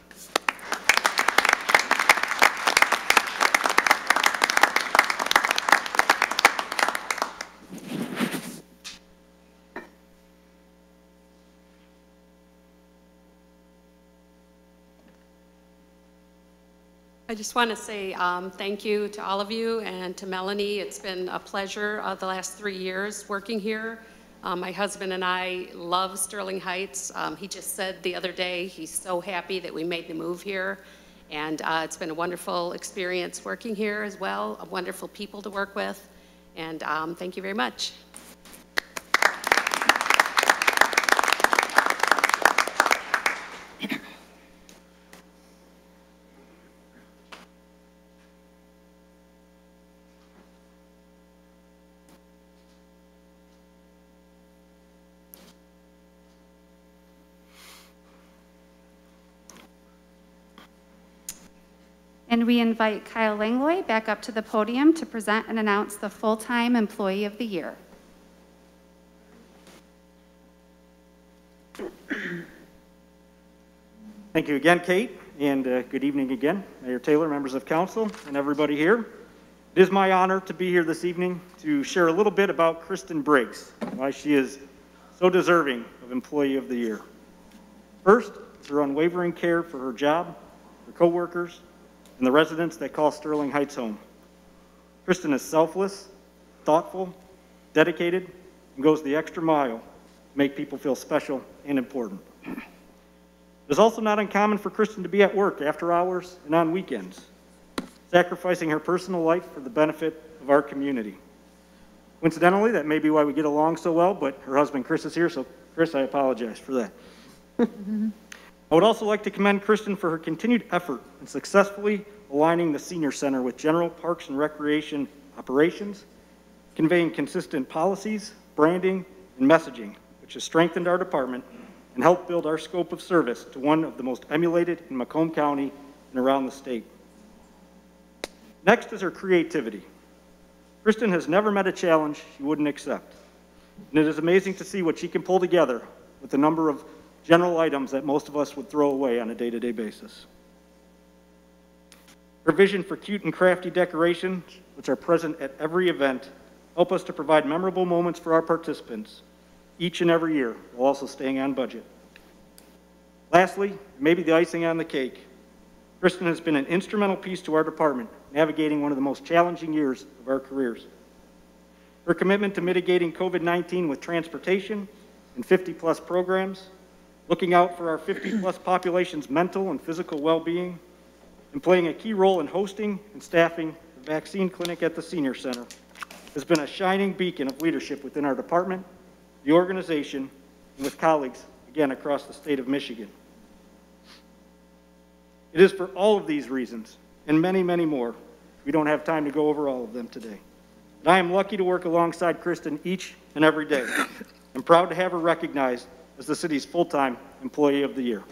I just want to say um, thank you to all of you and to Melanie. It's been a pleasure uh, the last three years working here. Um, my husband and I love Sterling Heights. Um, he just said the other day he's so happy that we made the move here. And uh, it's been a wonderful experience working here as well, wonderful people to work with. And um, thank you very much. And we invite Kyle Langlois back up to the podium to present and announce the Full-Time Employee of the Year. Thank you again, Kate, and uh, good evening again, Mayor Taylor, members of council, and everybody here. It is my honor to be here this evening to share a little bit about Kristen Briggs, why she is so deserving of Employee of the Year. First, her unwavering care for her job, her coworkers, and the residents that call Sterling Heights home. Kristen is selfless, thoughtful, dedicated, and goes the extra mile to make people feel special and important. It is also not uncommon for Kristen to be at work after hours and on weekends, sacrificing her personal life for the benefit of our community. Coincidentally, that may be why we get along so well, but her husband Chris is here, so Chris, I apologize for that. <laughs> I would also like to commend Kristen for her continued effort in successfully aligning the senior center with general parks and recreation operations, conveying consistent policies, branding, and messaging, which has strengthened our department and helped build our scope of service to one of the most emulated in Macomb County and around the state. Next is her creativity. Kristen has never met a challenge she wouldn't accept. And it is amazing to see what she can pull together with the number of general items that most of us would throw away on a day-to-day basis. Her vision for cute and crafty decorations, which are present at every event, help us to provide memorable moments for our participants each and every year, while also staying on budget. Lastly, maybe the icing on the cake, Kristen has been an instrumental piece to our department, navigating one of the most challenging years of our careers. Her commitment to mitigating COVID-19 with transportation and 50-plus programs, looking out for our 50-plus population's mental and physical well-being, and playing a key role in hosting and staffing the vaccine clinic at the senior center, has been a shining beacon of leadership within our department, the organization, and with colleagues, again, across the state of Michigan. It is for all of these reasons, and many, many more, we don't have time to go over all of them today. But I am lucky to work alongside Kristen each and every day. I'm proud to have her recognized as the city's full-time Employee of the Year.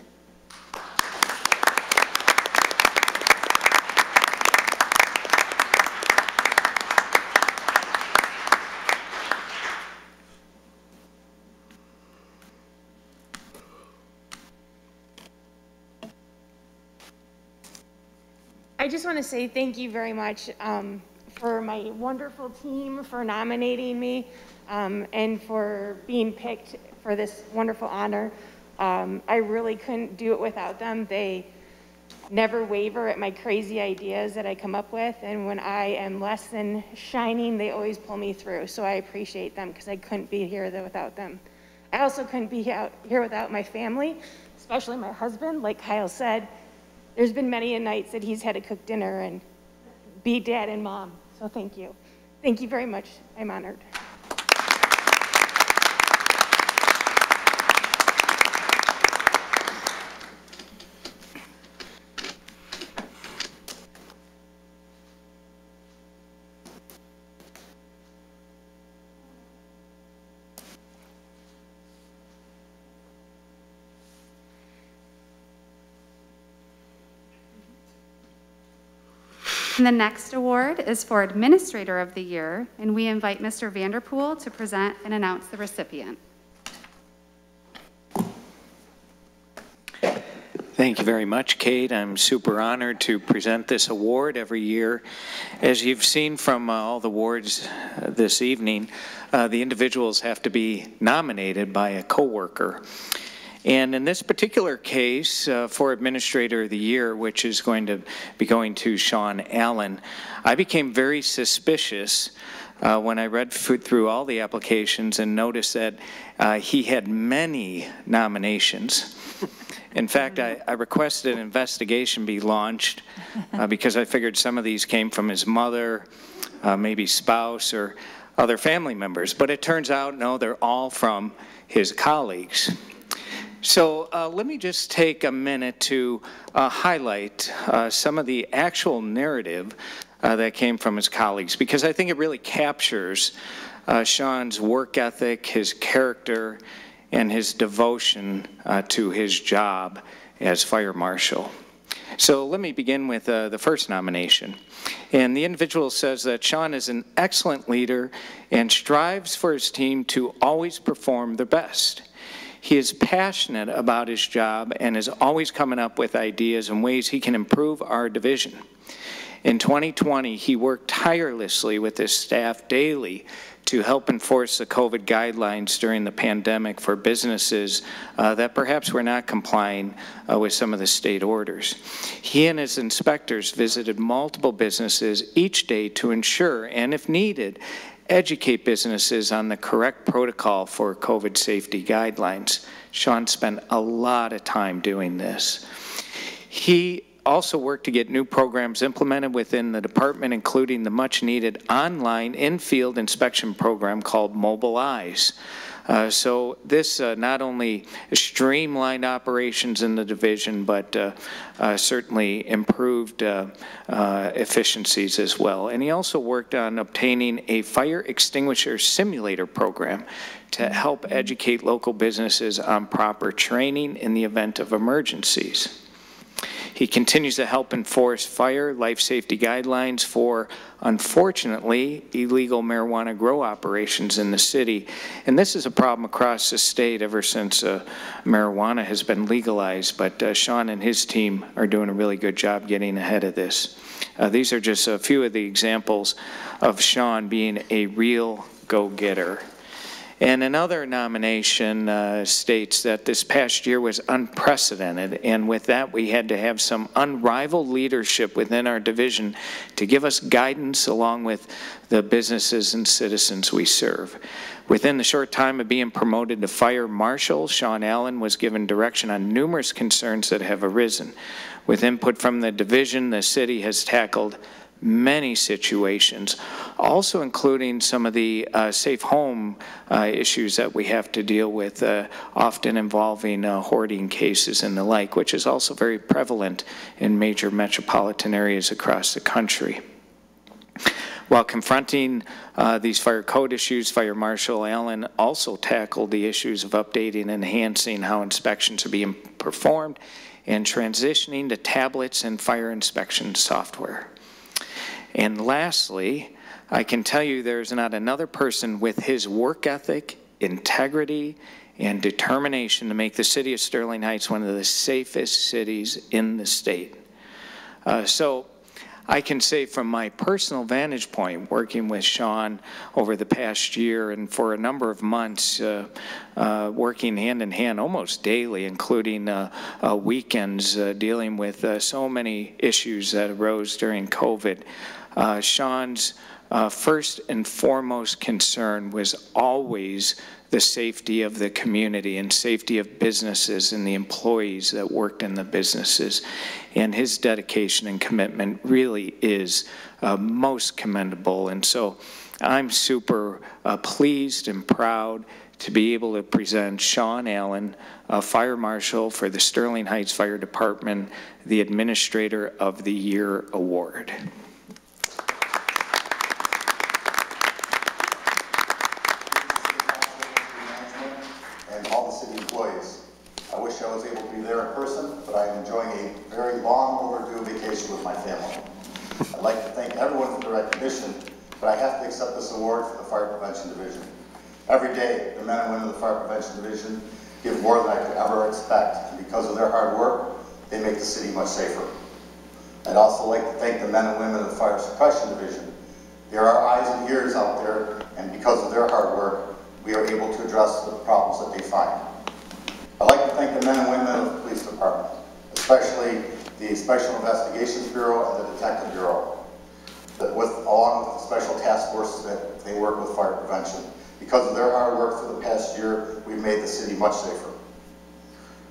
I just want to say thank you very much um, for my wonderful team for nominating me um, and for being picked for this wonderful honor. Um, I really couldn't do it without them. They never waver at my crazy ideas that I come up with, and when I am less than shining, they always pull me through. So I appreciate them because I couldn't be here without them. I also couldn't be out here without my family, especially my husband. Like Kyle said, there's been many a nights that he's had to cook dinner and be dad and mom. So thank you. Thank you very much. I'm honored. And the next award is for Administrator of the Year, and we invite Mr. Vanderpool to present and announce the recipient. Thank you very much, Kate. I'm super honored to present this award every year. As you've seen from uh, all the awards uh, this evening, uh, the individuals have to be nominated by a coworker. And in this particular case, uh, for Administrator of the Year, which is going to be going to Sean Allen, I became very suspicious uh, when I read through all the applications and noticed that uh, he had many nominations. In fact, I, I, requested an investigation be launched uh, because I figured some of these came from his mother, uh, maybe spouse, or other family members. But it turns out, no, they're all from his colleagues. So uh, let me just take a minute to uh, highlight uh, some of the actual narrative uh, that came from his colleagues, because I think it really captures uh, Sean's work ethic, his character, and his devotion uh, to his job as fire marshal. So let me begin with the first nomination. And the individual says that Sean is an excellent leader and strives for his team to always perform their best. He is passionate about his job and is always coming up with ideas and ways he can improve our division. In 2020, he worked tirelessly with his staff daily to help enforce the COVID guidelines during the pandemic for businesses uh, that perhaps were not complying uh, with some of the state orders. He and his inspectors visited multiple businesses each day to ensure, and if needed, educate businesses on the correct protocol for COVID safety guidelines. Sean spent a lot of time doing this. He also worked to get new programs implemented within the department, including the much needed online in-field inspection program called MobileEyes. Uh, so this uh, not only streamlined operations in the division, but uh, uh certainly improved efficiencies as well. And he also worked on obtaining a fire extinguisher simulator program to help educate local businesses on proper training in the event of emergencies. He continues to help enforce fire life safety guidelines for, unfortunately, illegal marijuana grow operations in the city. And this is a problem across the state ever since uh, marijuana has been legalized. But uh, Sean and his team are doing a really good job getting ahead of this. Uh, these are just a few of the examples of Sean being a real go-getter. And another nomination uh, states that this past year was unprecedented, and with that, we had to have some unrivaled leadership within our division to give us guidance along with the businesses and citizens we serve. Within the short time of being promoted to fire marshal, Sean Allen was given direction on numerous concerns that have arisen. With input from the division, the city has tackled many situations, also including some of the uh, safe home uh, issues that we have to deal with, uh, often involving uh, hoarding cases and the like, which is also very prevalent in major metropolitan areas across the country. While confronting uh, these fire code issues, Fire Marshal Allen also tackled the issues of updating and enhancing how inspections are being performed and transitioning to tablets and fire inspection software. And lastly, I can tell you there's not another person with his work ethic, integrity, and determination to make the city of Sterling Heights one of the safest cities in the state. Uh, so I can say from my personal vantage point, working with Sean over the past year and for a number of months, uh, uh, working hand in hand almost daily, including uh, uh, weekends, uh, dealing with uh, so many issues that arose during COVID. Uh, Sean's uh, first and foremost concern was always the safety of the community and safety of businesses and the employees that worked in the businesses. And his dedication and commitment really is uh, most commendable. And so I'm super uh, pleased and proud to be able to present Sean Allen, uh, Fire Marshal for the Sterling Heights Fire Department, the Administrator of the Year Award. and all the city employees. I wish I was able to be there in person, but I am enjoying a very long overdue vacation with my family. I'd like to thank everyone for the recognition, but I have to accept this award for the Fire Prevention Division. Every day, the men and women of the Fire Prevention Division give more than I could ever expect, and because of their hard work, they make the city much safer. I'd also like to thank the men and women of the Fire Suppression Division. There are eyes and ears out there, and because of their hard work, we are able to address the problems that they find. I'd like to thank the men and women of the Police Department, especially the Special Investigations Bureau and the Detective Bureau, that with, along with the special task forces that they work with fire prevention. Because of their hard work for the past year, we've made the city much safer.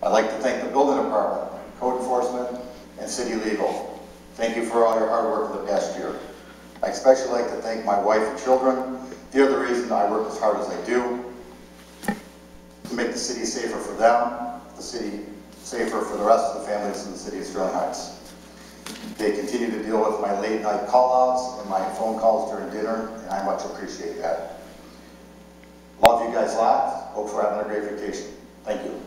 I'd like to thank the Building Department, Code Enforcement, and City Legal. Thank you for all your hard work for the past year. I especially like to thank my wife and children. They're the reason I work as hard as I do to make the city safer for them, the city safer for the rest of the families in the city of Sterling Heights. They continue to deal with my late night call-outs and my phone calls during dinner, and I much appreciate that. Love you guys lots. Hope we're having a great vacation. Thank you.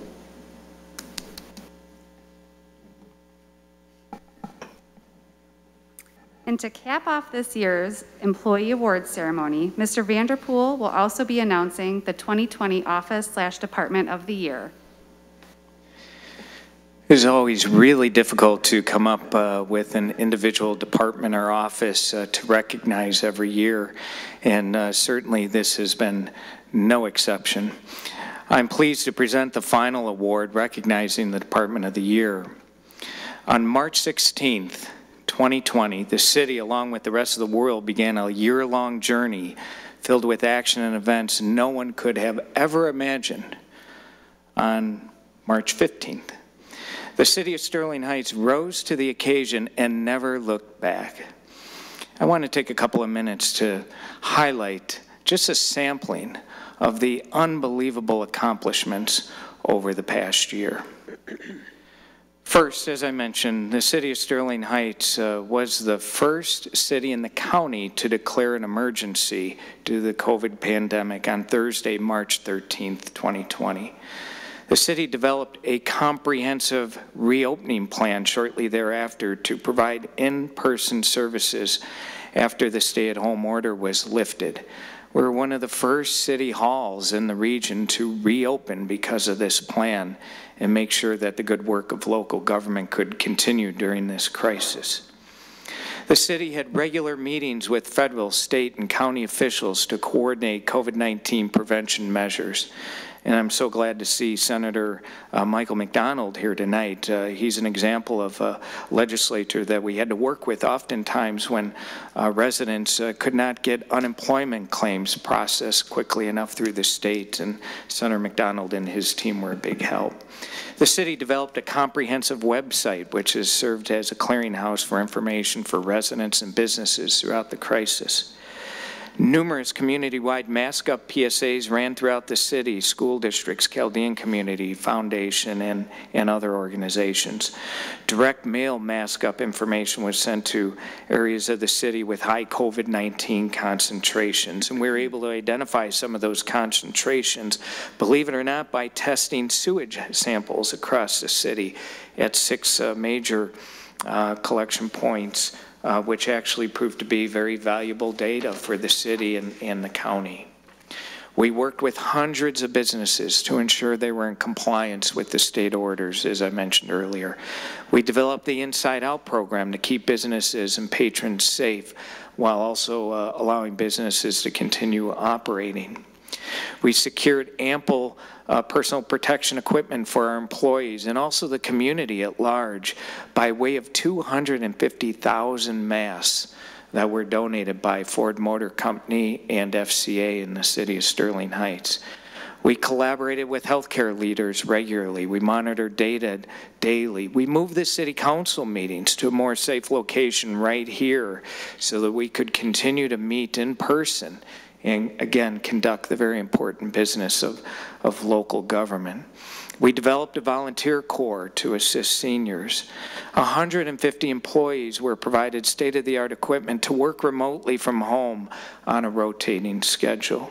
And to cap off this year's Employee Awards ceremony, Mr. Vanderpool will also be announcing the 2020 Office slash Department of the Year. It's always really difficult to come up uh, with an individual department or office uh, to recognize every year, and uh, certainly this has been no exception. I'm pleased to present the final award recognizing the Department of the Year. On March 16th, 2020, the city, along with the rest of the world, began a year-long journey filled with action and events no one could have ever imagined on March 15th. The city of Sterling Heights rose to the occasion and never looked back. I want to take a couple of minutes to highlight just a sampling of the unbelievable accomplishments over the past year. First, as I mentioned, the city of Sterling Heights uh, was the first city in the county to declare an emergency due to the COVID pandemic on Thursday, March 13th, 2020. The city developed a comprehensive reopening plan shortly thereafter to provide in-person services after the stay-at-home order was lifted. We're one of the first city halls in the region to reopen because of this plan and make sure that the good work of local government could continue during this crisis. The city had regular meetings with federal, state, and county officials to coordinate COVID-19 prevention measures. And I'm so glad to see Senator uh, Michael McDonald here tonight. Uh, he's an example of a legislator that we had to work with oftentimes when uh, residents uh, could not get unemployment claims processed quickly enough through the state. And Senator McDonald and his team were a big help. The city developed a comprehensive website which has served as a clearinghouse for information for residents and businesses throughout the crisis. Numerous community-wide mask up PSAs ran throughout the city, school districts, Chaldean Community Foundation, and, and other organizations. Direct mail mask up information was sent to areas of the city with high COVID-19 concentrations, and we were able to identify some of those concentrations, believe it or not, by testing sewage samples across the city at six uh, major uh, collection points uh, which actually proved to be very valuable data for the city and, and the county. We worked with hundreds of businesses to ensure they were in compliance with the state orders, as I mentioned earlier. We developed the Inside Out program to keep businesses and patrons safe while also uh, allowing businesses to continue operating. We secured ample uh, personal protection equipment for our employees and also the community at large by way of 250,000 masks that were donated by Ford Motor Company and FCA in the city of Sterling Heights. We collaborated with healthcare leaders regularly. We monitored data daily. We moved the city council meetings to a more safe location right here so that we could continue to meet in person and again conduct the very important business of, of local government. We developed a volunteer corps to assist seniors. 150 employees were provided state-of-the-art equipment to work remotely from home on a rotating schedule.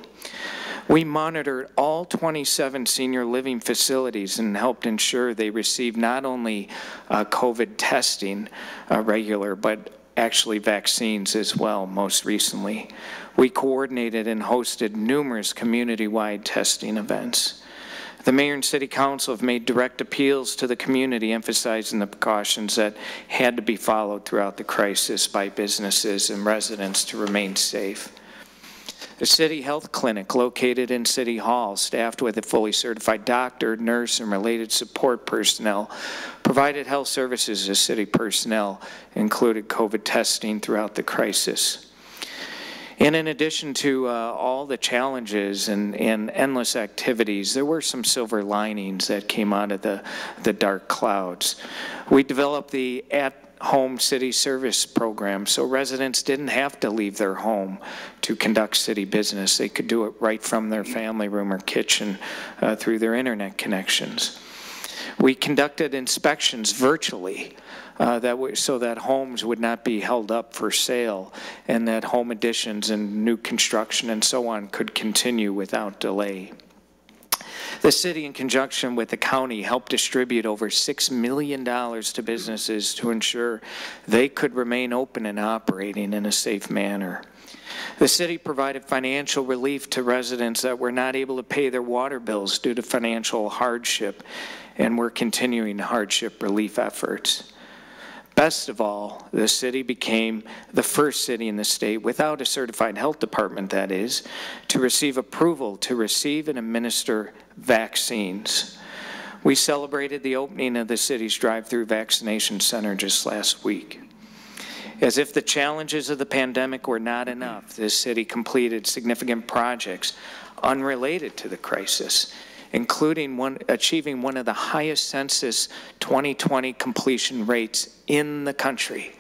We monitored all 27 senior living facilities and helped ensure they received not only uh, COVID testing uh, regular, but actually vaccines as well most recently. We coordinated and hosted numerous community-wide testing events. The mayor and city council have made direct appeals to the community emphasizing the precautions that had to be followed throughout the crisis by businesses and residents to remain safe. The city health clinic located in City Hall, staffed with a fully certified doctor, nurse, and related support personnel, provided health services to city personnel, included COVID testing throughout the crisis. And in addition to uh, all the challenges and, and endless activities, there were some silver linings that came out of the, the dark clouds. We developed the at home city service program so residents didn't have to leave their home to conduct city business. They could do it right from their family room or kitchen uh, through their internet connections. We conducted inspections virtually uh, that so that homes would not be held up for sale and that home additions and new construction and so on could continue without delay. The city, in conjunction with the county, helped distribute over $6 million to businesses to ensure they could remain open and operating in a safe manner. The city provided financial relief to residents that were not able to pay their water bills due to financial hardship, and we're continuing hardship relief efforts. Best of all, the city became the first city in the state, without a certified health department that is, to receive approval to receive and administer vaccines. We celebrated the opening of the city's drive-through vaccination center just last week. As if the challenges of the pandemic were not enough, this city completed significant projects unrelated to the crisis, including one, achieving one of the highest census 2020 completion rates in the country.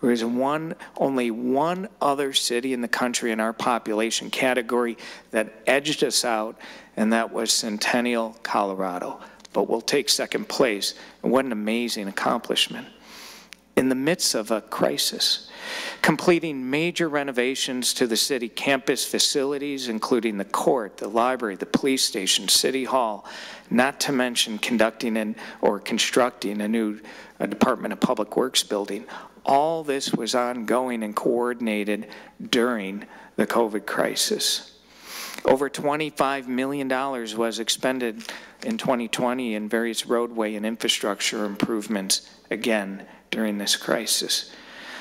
There is one, only one other city in the country in our population category that edged us out, and that was Centennial, Colorado. But we'll take second place, and what an amazing accomplishment. In the midst of a crisis, completing major renovations to the city campus facilities, including the court, the library, the police station, city hall, not to mention conducting and, or constructing a new a Department of Public Works building. All this was ongoing and coordinated during the COVID crisis. Over $25 million was expended in 2020 in various roadway and infrastructure improvements, again, during this crisis.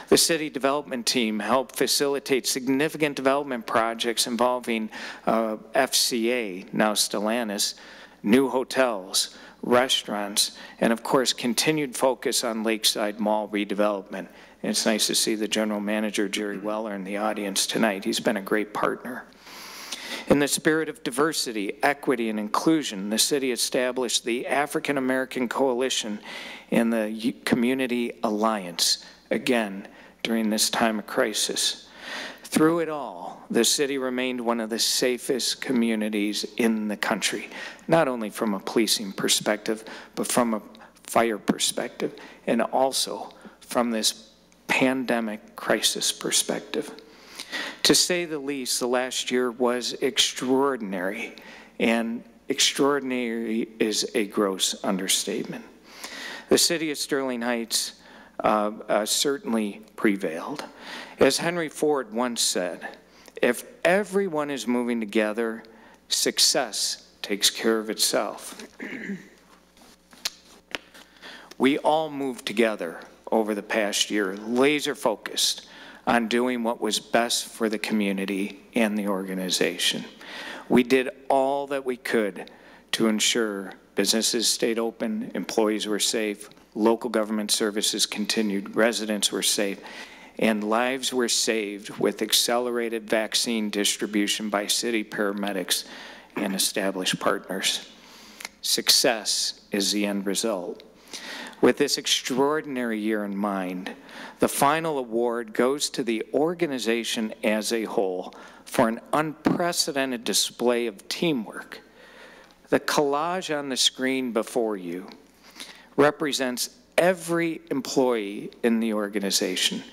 The city development team helped facilitate significant development projects involving uh, FCA, now Stellantis, new hotels, restaurants, and of course, continued focus on Lakeside Mall redevelopment. And it's nice to see the general manager, Jerry Weller, in the audience tonight. He's been a great partner. In the spirit of diversity, equity, and inclusion, the city established the African American Coalition and the Community Alliance, again, during this time of crisis. Through it all, the city remained one of the safest communities in the country, not only from a policing perspective, but from a fire perspective, and also from this pandemic crisis perspective. To say the least, the last year was extraordinary, and extraordinary is a gross understatement. The city of Sterling Heights uh, uh, certainly prevailed. As Henry Ford once said, if everyone is moving together, success takes care of itself. <clears throat> We all moved together over the past year, laser focused on doing what was best for the community and the organization. We did all that we could to ensure businesses stayed open, employees were safe, local government services continued, residents were safe, and lives were saved with accelerated vaccine distribution by city paramedics and established partners. Success is the end result. With this extraordinary year in mind, the final award goes to the organization as a whole for an unprecedented display of teamwork. The collage on the screen before you represents every employee in the organization,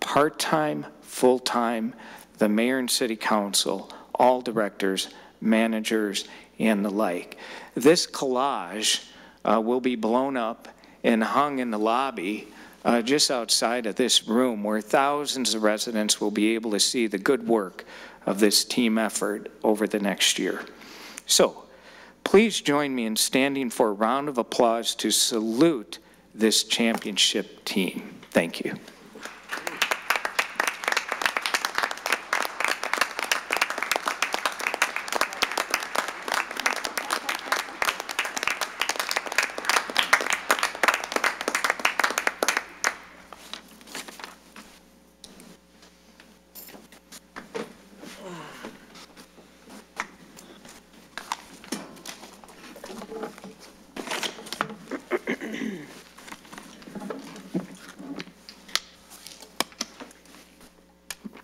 part-time, full-time, the mayor and city council, all directors, managers, and the like. This collage uh, will be blown up and hung in the lobby uh, just outside of this room where thousands of residents will be able to see the good work of this team effort over the next year. So please join me in standing for a round of applause to salute this championship team. Thank you.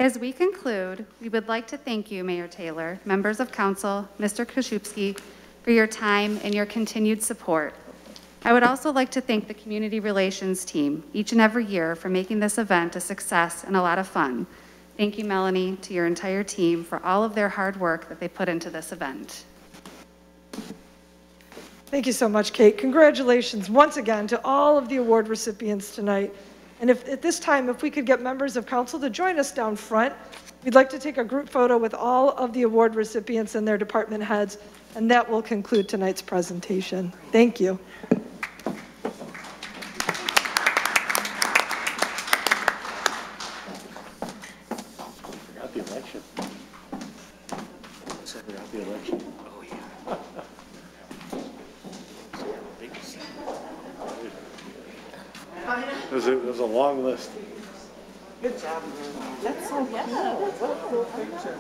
As we conclude, we would like to thank you, Mayor Taylor, members of council, Mr. Kaszubski, for your time and your continued support. I would also like to thank the Community Relations team each and every year for making this event a success and a lot of fun. Thank you, Melanie, to your entire team for all of their hard work that they put into this event. Thank you so much, Kate. Congratulations once again to all of the award recipients tonight. And if, at this time, if we could get members of council to join us down front, we'd like to take a group photo with all of the award recipients and their department heads, and that will conclude tonight's presentation. Thank you. Forgot the election. Forgot the election. Oh, yeah. It was a, it was list. Good job. That's so cute. What a cool picture.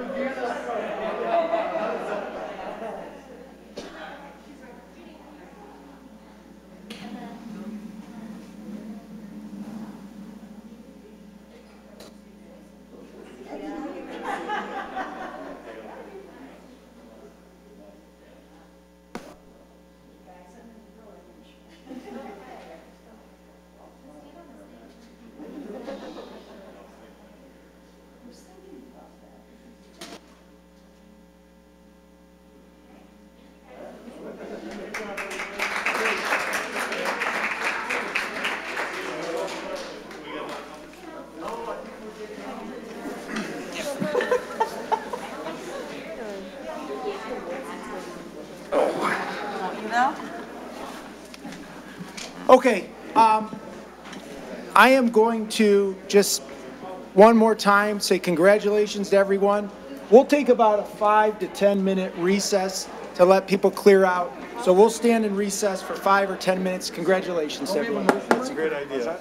Yeah. Okay, um, I am going to just one more time say congratulations to everyone. We'll take about a five to 10 minute recess to let people clear out. So we'll stand in recess for five or 10 minutes. Congratulations to everyone. That's a great idea.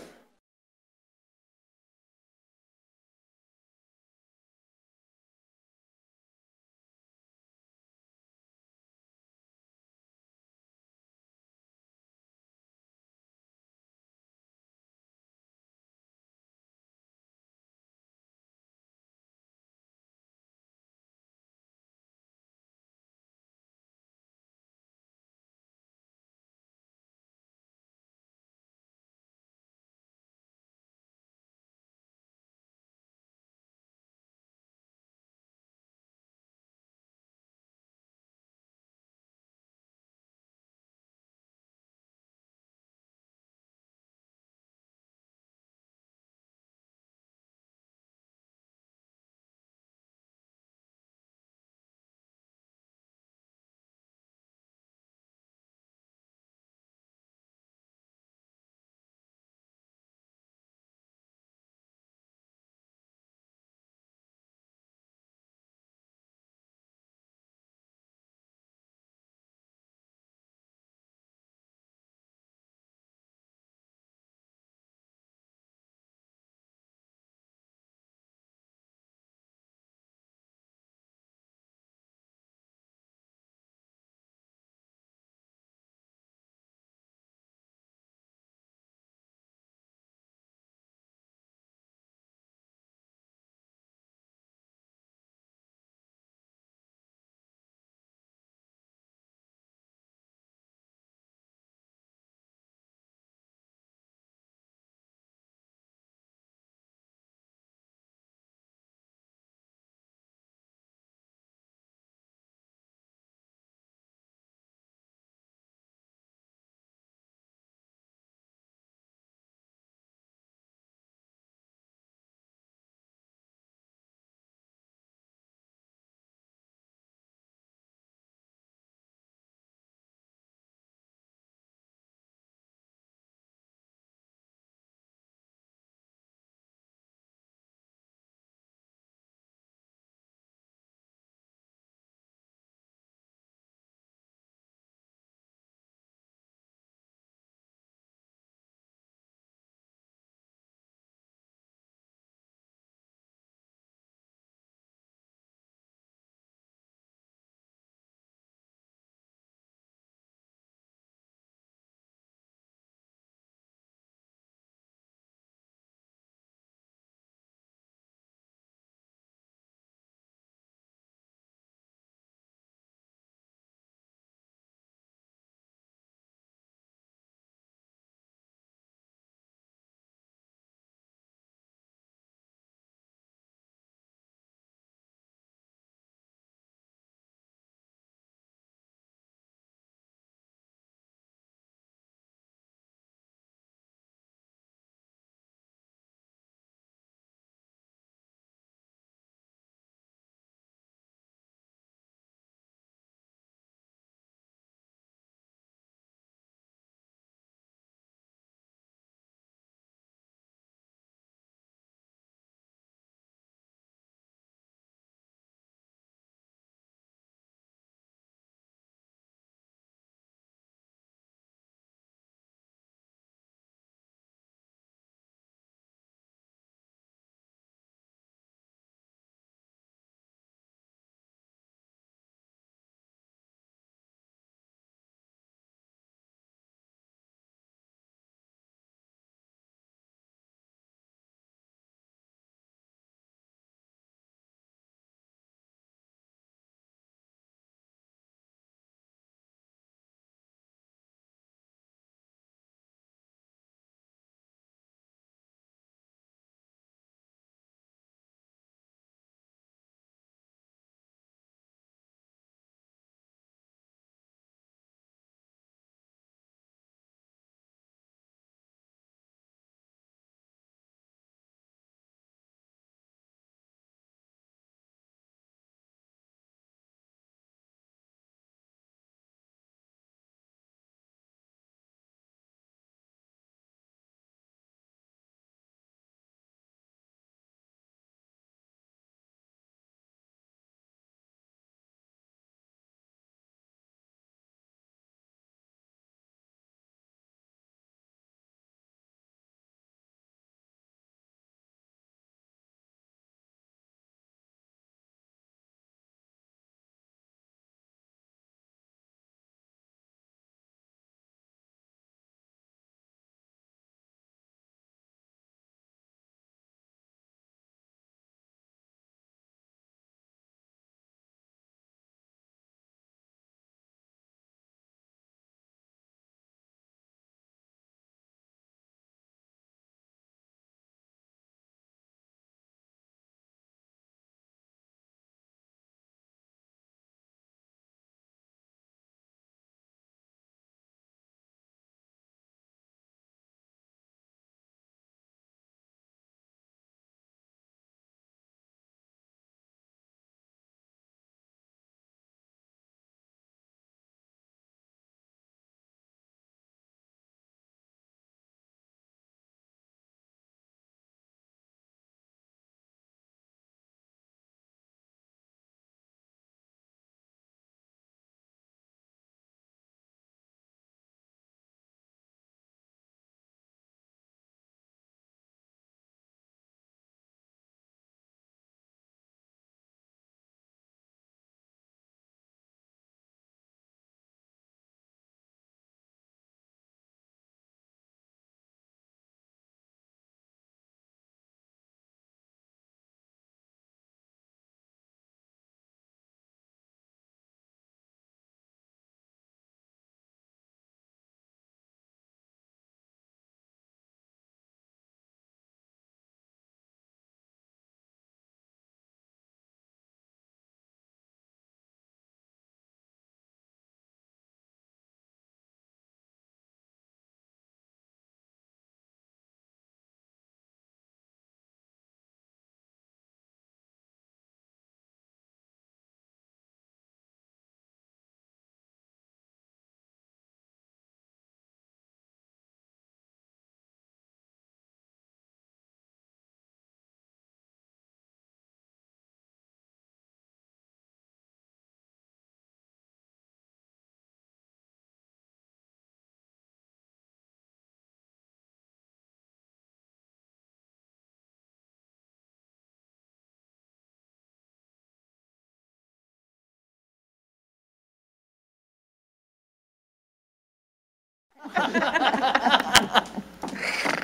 <laughs>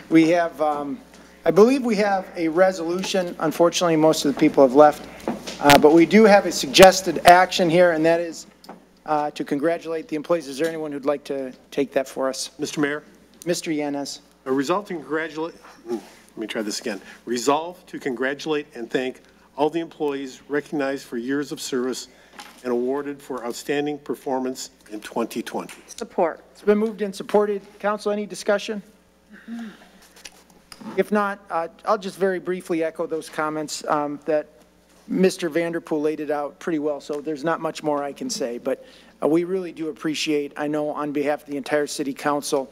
We have, um, I believe we have a resolution. Unfortunately, most of the people have left. Uh, But we do have a suggested action here, and that is uh, to congratulate the employees. Is there anyone who'd like to take that for us? Mr. Mayor, Mr. Yanez. a result to congratulate, let me try this again. Resolve to congratulate and thank all the employees recognized for years of service and awarded for outstanding performance in 2020. Support. It's been moved and supported. Council, any discussion? If not, uh, I'll just very briefly echo those comments um, that Mr. Vanderpool laid it out pretty well, so there's not much more I can say. But uh, we really do appreciate, I know on behalf of the entire city council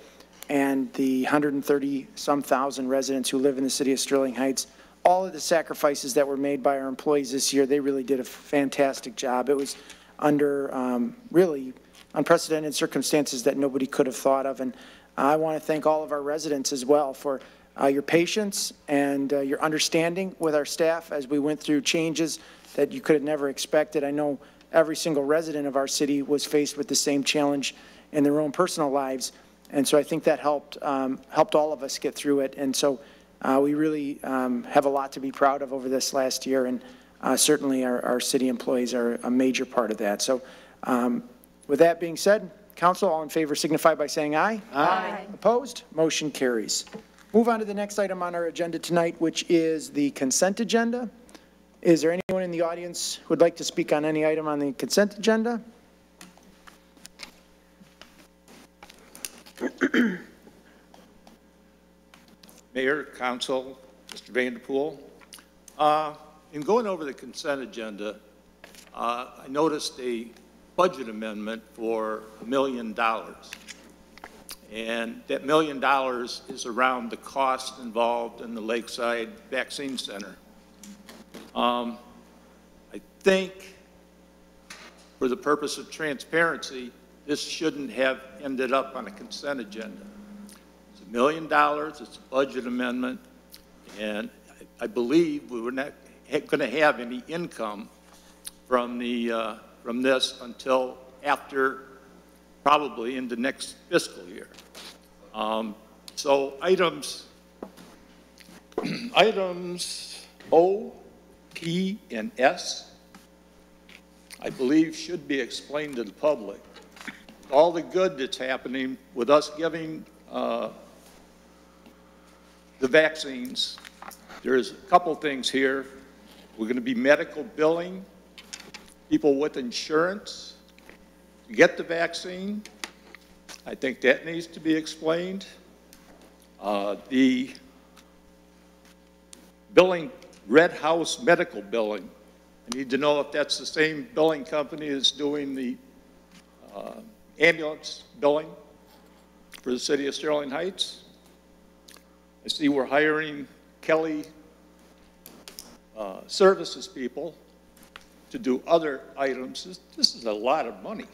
and the 130-some thousand residents who live in the city of Sterling Heights, all of the sacrifices that were made by our employees this year, they really did a fantastic job. It was under um, really unprecedented circumstances that nobody could have thought of. And I want to thank all of our residents as well for uh, your patience and uh, your understanding with our staff as we went through changes that you could have never expected. I know every single resident of our city was faced with the same challenge in their own personal lives. And so I think that helped, um, helped all of us get through it. And so uh, we really um, have a lot to be proud of over this last year. And uh, certainly our, our city employees are a major part of that. So um, with that being said, council, all in favor signify by saying aye. Aye. Opposed? Motion carries. Move on to the next item on our agenda tonight, which is the consent agenda. Is there anyone in the audience who would like to speak on any item on the consent agenda? <clears throat> Mayor, Council, Mr. Vanderpool. Uh, In going over the consent agenda, uh, I noticed a budget amendment for a million dollars. And that million dollars is around the cost involved in the Lakeside Vaccine Center. Um, I think, for the purpose of transparency, this shouldn't have ended up on a consent agenda. It's a million dollars, it's a budget amendment, and I believe we were not going to have any income from the, uh, from this until after, probably in the next fiscal year. Um, So items, <clears throat> items O, P, and S, I believe should be explained to the public. All the good that's happening with us giving uh, the vaccines, there's a couple things here. We're going to be medical billing, people with insurance to get the vaccine. I think that needs to be explained. Uh, The billing, Red House Medical Billing, I need to know if that's the same billing company that's doing the uh, ambulance billing for the city of Sterling Heights. I see we're hiring Kelly uh, Services people to do other items. This- is a lot of money.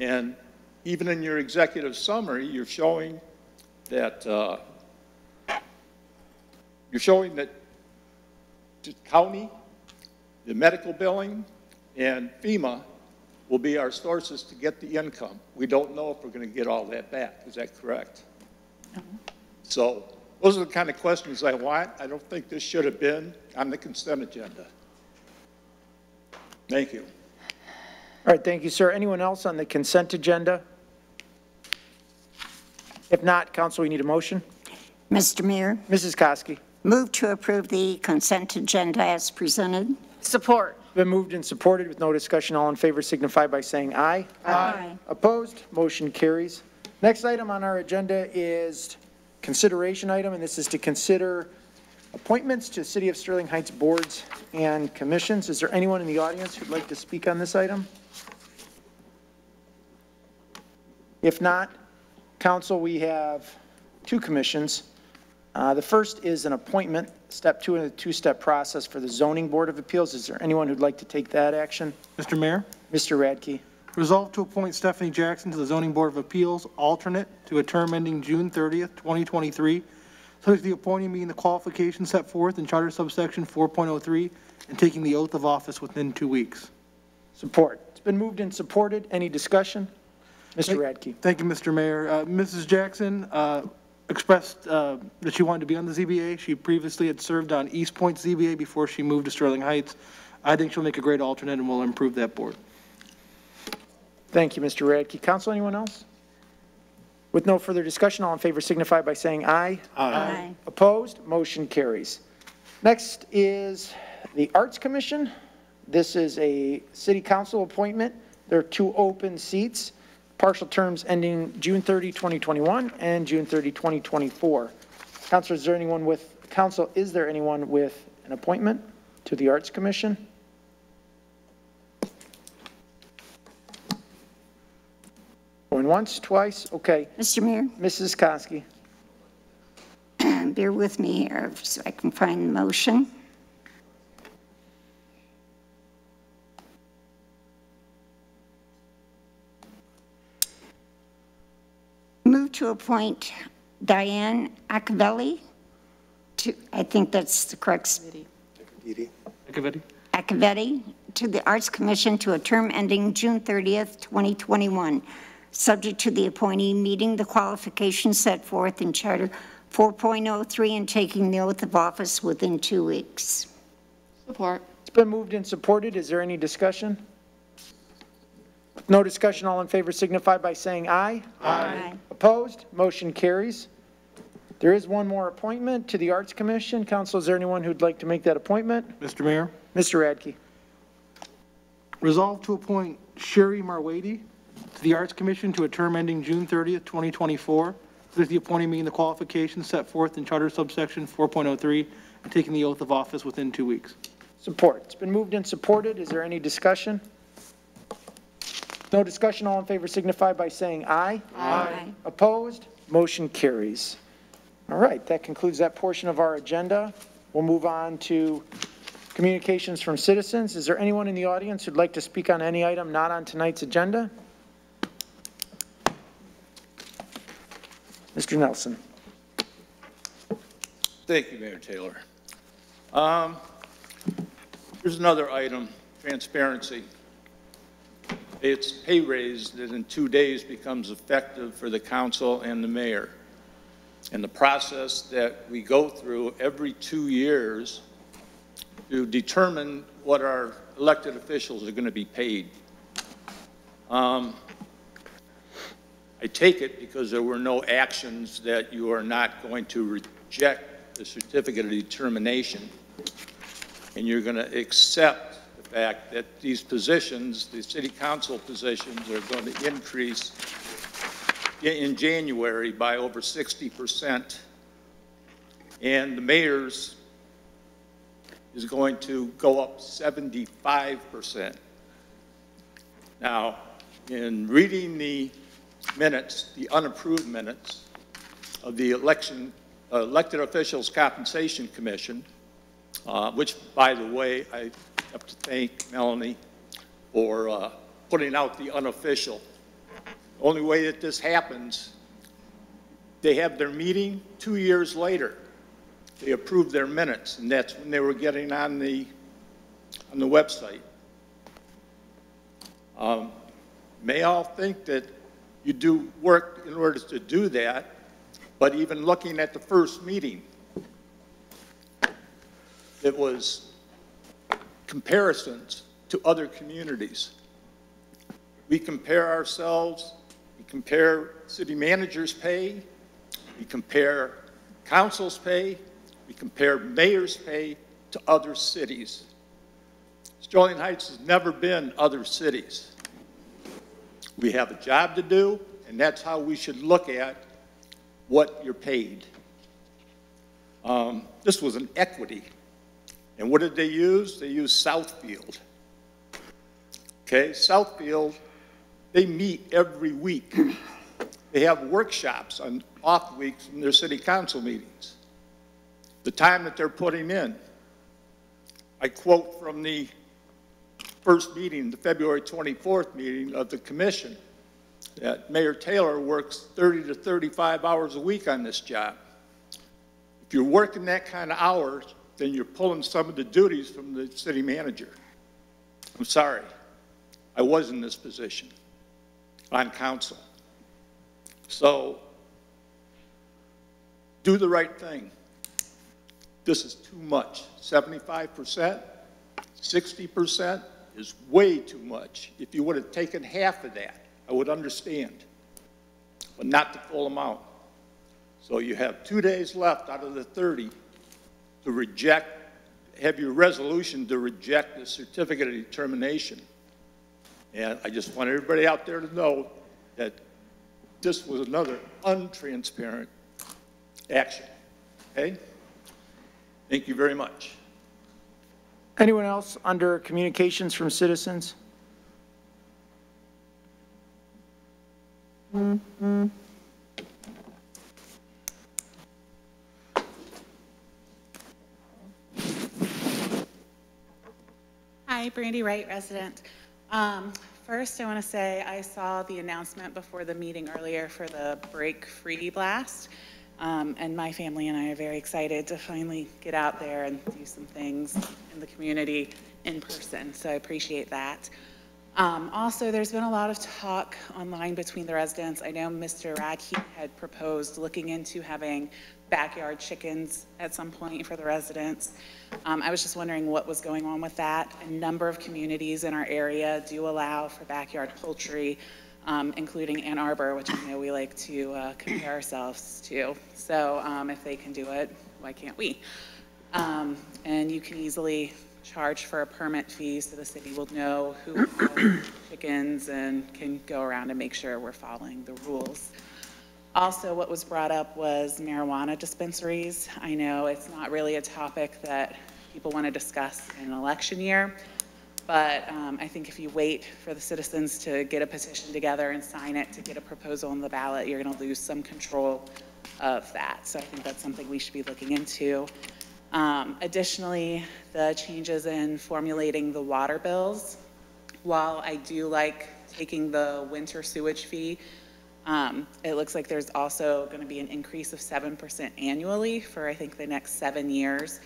And even in your executive summary, you're showing that, uh, you're showing that the county, the medical billing, and FEMA will be our sources to get the income. We don't know if we're going to get all that back. Is that correct? No. So those are the kind of questions I want. I don't think this should have been on the consent agenda. Thank you. All right, thank you, sir. Anyone else on the consent agenda? If not, council, we need a motion. Mr. Mayor, Mrs. Koski. move to approve the consent agenda as presented. Support. Been moved and supported with no discussion. All in favor signify by saying aye. Aye. Opposed? Motion carries. Next item on our agenda is consideration item, and this is to consider appointments to City of Sterling Heights boards and commissions. Is there anyone in the audience who'd like to speak on this item? If not, council, we have two commissions. Uh, The first is an appointment, step two in a two-step process for the Zoning Board of Appeals. Is there anyone who'd like to take that action? Mr. Mayor, Mr. Radtke. resolve to appoint Stephanie Jackson to the Zoning Board of Appeals alternate to a term ending June 30th, 2023, subject to the appointing meeting the qualifications set forth in Charter subsection 4.03 and taking the oath of office within two weeks. Support. It's been moved and supported. Any discussion? Mr. Radtke. Thank you, Mr. Mayor. Uh, Mrs. Jackson uh, expressed uh, that she wanted to be on the ZBA. She previously had served on Eastpointe ZBA before she moved to Sterling Heights. I think she'll make a great alternate and will improve that board. Thank you, Mr. Radtke. Council, anyone else? With no further discussion, all in favor signify by saying aye. Aye. Opposed? Motion carries. Next is the Arts Commission. This is a city council appointment. There are two open seats, partial terms ending June 30, 2021 and June 30, 2024. Council, is there anyone with, council, is there anyone with an appointment to the Arts Commission? Once, twice, okay. Mr. Mayor, Mrs. Koski. <clears throat> bear with me here so I can find the motion. Move to appoint Diane Acavelli to, I think that's the correct. Akavetti? Akavetti to the Arts Commission to a term ending June 30th, 2021, subject to the appointee meeting the qualifications set forth in Charter 4.03 and taking the oath of office within two weeks. Support. It's been moved and supported. Is there any discussion? No discussion, all in favor signify by saying aye. Aye. Opposed? Motion carries. There is one more appointment to the Arts Commission. Council, is there anyone who'd like to make that appointment? Mr. Mayor, Mr. Radtke. Resolved to appoint Sherry Marwady to the Arts Commission to a term ending June 30th, 2024, with the appointee meeting the qualifications set forth in Charter subsection 4.03 and taking the oath of office within two weeks. Support. It's been moved and supported. Is there any discussion? No discussion, all in favor signify by saying aye. Aye. Opposed? Motion carries. All right, that concludes that portion of our agenda. We'll move on to communications from citizens. Is there anyone in the audience who'd like to speak on any item not on tonight's agenda? Mr. Nelson. Thank you, Mayor Taylor. Um, Here's another item, transparency. It's pay raise that in two days becomes effective for the council and the mayor. And the process that we go through every two years to determine what our elected officials are going to be paid. Um, I take it because there were no actions that you are not going to reject the certificate of determination, and you're going to accept the fact that these positions, the city council positions, are going to increase in January by over 60%, and the mayor's is going to go up 75%. Now, in reading the minutes, the unapproved minutes of the election, uh, elected officials compensation commission, uh, which, by the way, I have to thank Melanie for uh, putting out the unofficial. Only way that this happens, they have their meeting two years later. They approve their minutes, and that's when they were getting on the, on the website. Um, May all think that you do work in order to do that, but even looking at the first meeting, it was comparisons to other communities. We compare ourselves, we compare city manager's pay, we compare council's pay, we compare mayor's pay to other cities. Sterling Heights has never been other cities. We have a job to do, and that's how we should look at what you're paid. Um, This was an equity. And what did they use? They used Southfield. Okay, Southfield, they meet every week. They have workshops on off weeks from their city council meetings. The time that they're putting in. I quote from the first meeting, the February 24th meeting of the commission, that Mayor Taylor works 30 to 35 hours a week on this job. If you're working that kind of hours, then you're pulling some of the duties from the city manager. I'm sorry. I was in this position. on council. So do the right thing. This is too much. 75%, 60% is way too much. If you would have taken half of that, I would understand, but not the full amount. So you have two days left out of the 30 to reject, have your resolution to reject the certificate of determination. And I just want everybody out there to know that this was another untransparent action. Okay? Thank you very much. Anyone else under communications from citizens? Hi, Brandy Wright, resident. Um, First, I want to say I saw the announcement before the meeting earlier for the Break Free Blast. Um, And my family and I are very excited to finally get out there and do some things in the community in person, so I appreciate that. Um, Also, there's been a lot of talk online between the residents. I know Mr. Radtke had proposed looking into having backyard chickens at some point for the residents. Um, I was just wondering what was going on with that. A number of communities in our area do allow for backyard poultry, um, including Ann Arbor, which I know we like to uh, compare ourselves to. So um, if they can do it, why can't we? Um, And you can easily charge for a permit fee so the city will know who <coughs> has chickens and can go around and make sure we're following the rules. Also, what was brought up was marijuana dispensaries. I know it's not really a topic that people want to discuss in an election year, but um, I think if you wait for the citizens to get a petition together and sign it to get a proposal on the ballot, you're going to lose some control of that. So I think that's something we should be looking into. Um, Additionally, the changes in formulating the water bills. While I do like taking the winter sewage fee, um, It looks like there's also going to be an increase of 7% annually for, I think, the next seven years,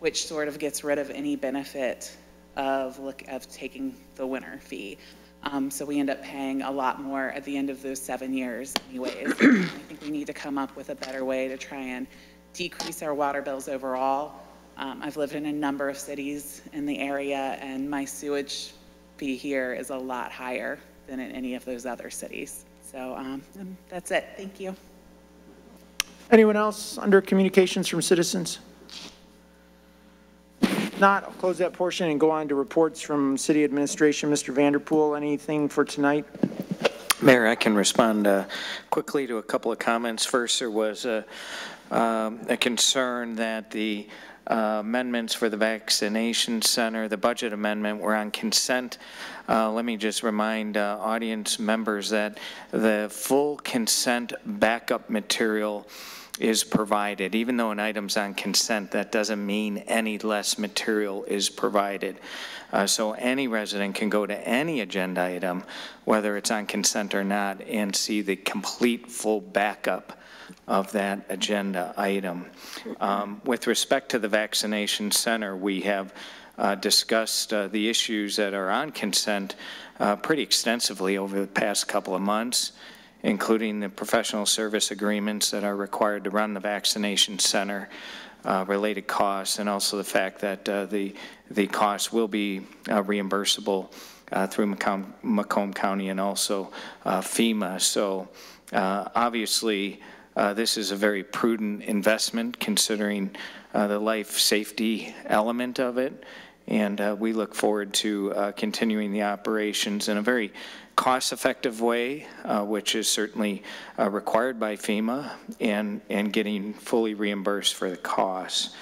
which sort of gets rid of any benefit of, look, of taking the winter fee. Um, So we end up paying a lot more at the end of those seven years anyways. I think we need to come up with a better way to try and decrease our water bills overall. Um, I've lived in a number of cities in the area, and my sewage fee here is a lot higher than in any of those other cities. So um, that's it. Thank you. Anyone else under communications from citizens? Not, I'll close that portion and go on to reports from city administration. Mr. Vanderpool, anything for tonight? Mayor, I can respond uh, quickly to a couple of comments. First, there was a, um, a concern that the uh, amendments for the vaccination center, the budget amendment, were on consent. Uh, Let me just remind uh, audience members that the full consent backup material is provided. Even though an item's on consent, that doesn't mean any less material is provided. Uh, So any resident can go to any agenda item, whether it's on consent or not, and see the complete full backup of that agenda item. Um, With respect to the vaccination center, we have uh, discussed uh, the issues that are on consent uh, pretty extensively over the past couple of months including the professional service agreements that are required to run the vaccination center, uh, related costs, and also the fact that uh, the, the costs will be uh, reimbursable uh, through Macomb, Macomb County and also uh, FEMA. So obviously, this is a very prudent investment considering the life safety element of it. And uh, we look forward to uh, continuing the operations in a very cost-effective way, uh, which is certainly uh, required by FEMA, and, and getting fully reimbursed for the costs.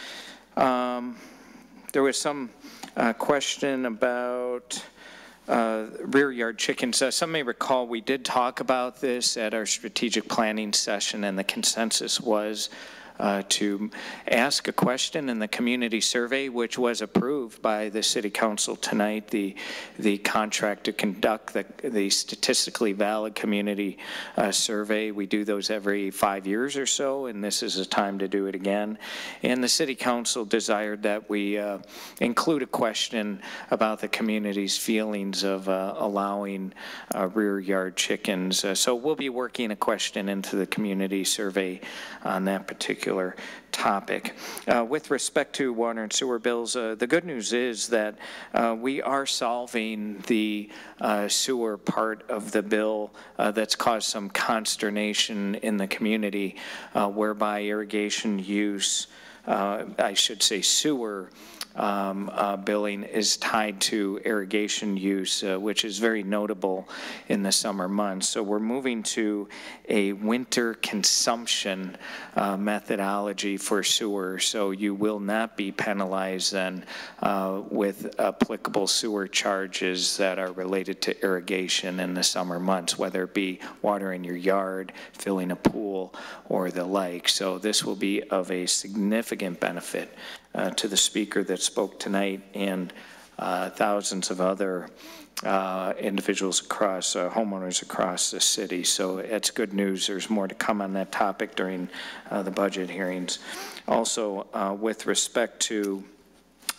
Um, There was some uh, question about uh, rear yard chickens. Uh, Some may recall, we did talk about this at our strategic planning session, and the consensus was uh, to ask a question in the community survey, which was approved by the city council tonight, the, the contract to conduct the, the statistically valid community uh, survey. We do those every five years or so, and this is a time to do it again. And the city council desired that we uh, include a question about the community's feelings of uh, allowing uh, rear yard chickens. Uh, So we'll be working a question into the community survey on that particular topic. Uh, With respect to water and sewer bills, uh, the good news is that uh, we are solving the uh, sewer part of the bill uh, that's caused some consternation in the community uh, whereby irrigation use, I should say sewer um, uh, billing is tied to irrigation use, uh, which is very notable in the summer months. So we're moving to a winter consumption uh, methodology for sewer. So you will not be penalized then uh, with applicable sewer charges that are related to irrigation in the summer months, whether it be watering your yard, filling a pool, or the like. So this will be of a significant benefit to the speaker that spoke tonight and uh, thousands of other uh, individuals across, uh, homeowners across the city. So it's good news. There's more to come on that topic during uh, the budget hearings. Also, uh, with respect to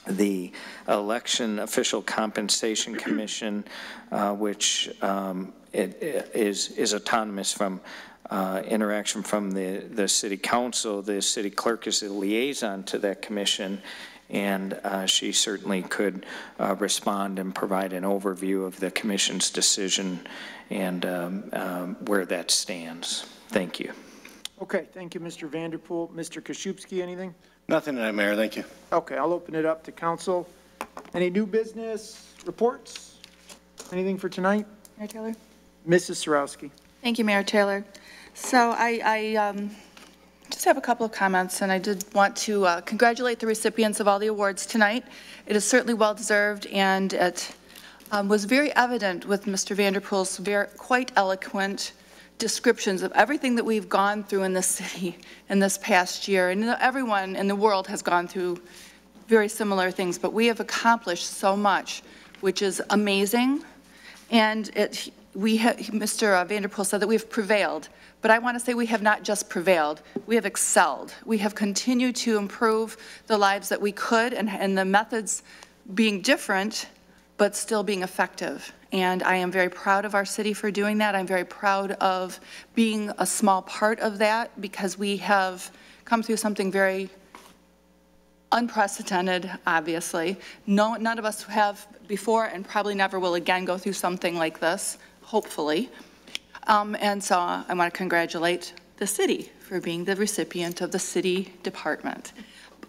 the Election Official Compensation Commission, uh, which um, it, it is, is autonomous from uh, interaction from the, the city council. The city clerk is a liaison to that commission, and uh, she certainly could uh, respond and provide an overview of the commission's decision and um, um, where that stands. Thank you. Okay, thank you, Mr. Vanderpool. Mr. Kaszubski, anything? Nothing tonight, Mayor. Thank you. Okay, I'll open it up to council. Any new business reports? Anything for tonight? Mayor Taylor? Mrs. Sierawski. Thank you, Mayor Taylor. So I, I um, just have a couple of comments, and I did want to uh, congratulate the recipients of all the awards tonight. It is certainly well-deserved, and it um, was very evident with Mr. Vanderpool's very, quite eloquent descriptions of everything that we've gone through in this city in this past year. And everyone in the world has gone through very similar things, but we have accomplished so much, which is amazing. And it, we Mr. Vanderpool said that we've prevailed, but I want to say we have not just prevailed, we have excelled. We have continued to improve the lives that we could and, and the methods being different, but still being effective. And I am very proud of our city for doing that. I'm very proud of being a small part of that because we have come through something very unprecedented, obviously. No, none of us have before and probably never will again go through something like this, hopefully. Um, and so I want to congratulate the city for being the recipient of the city department.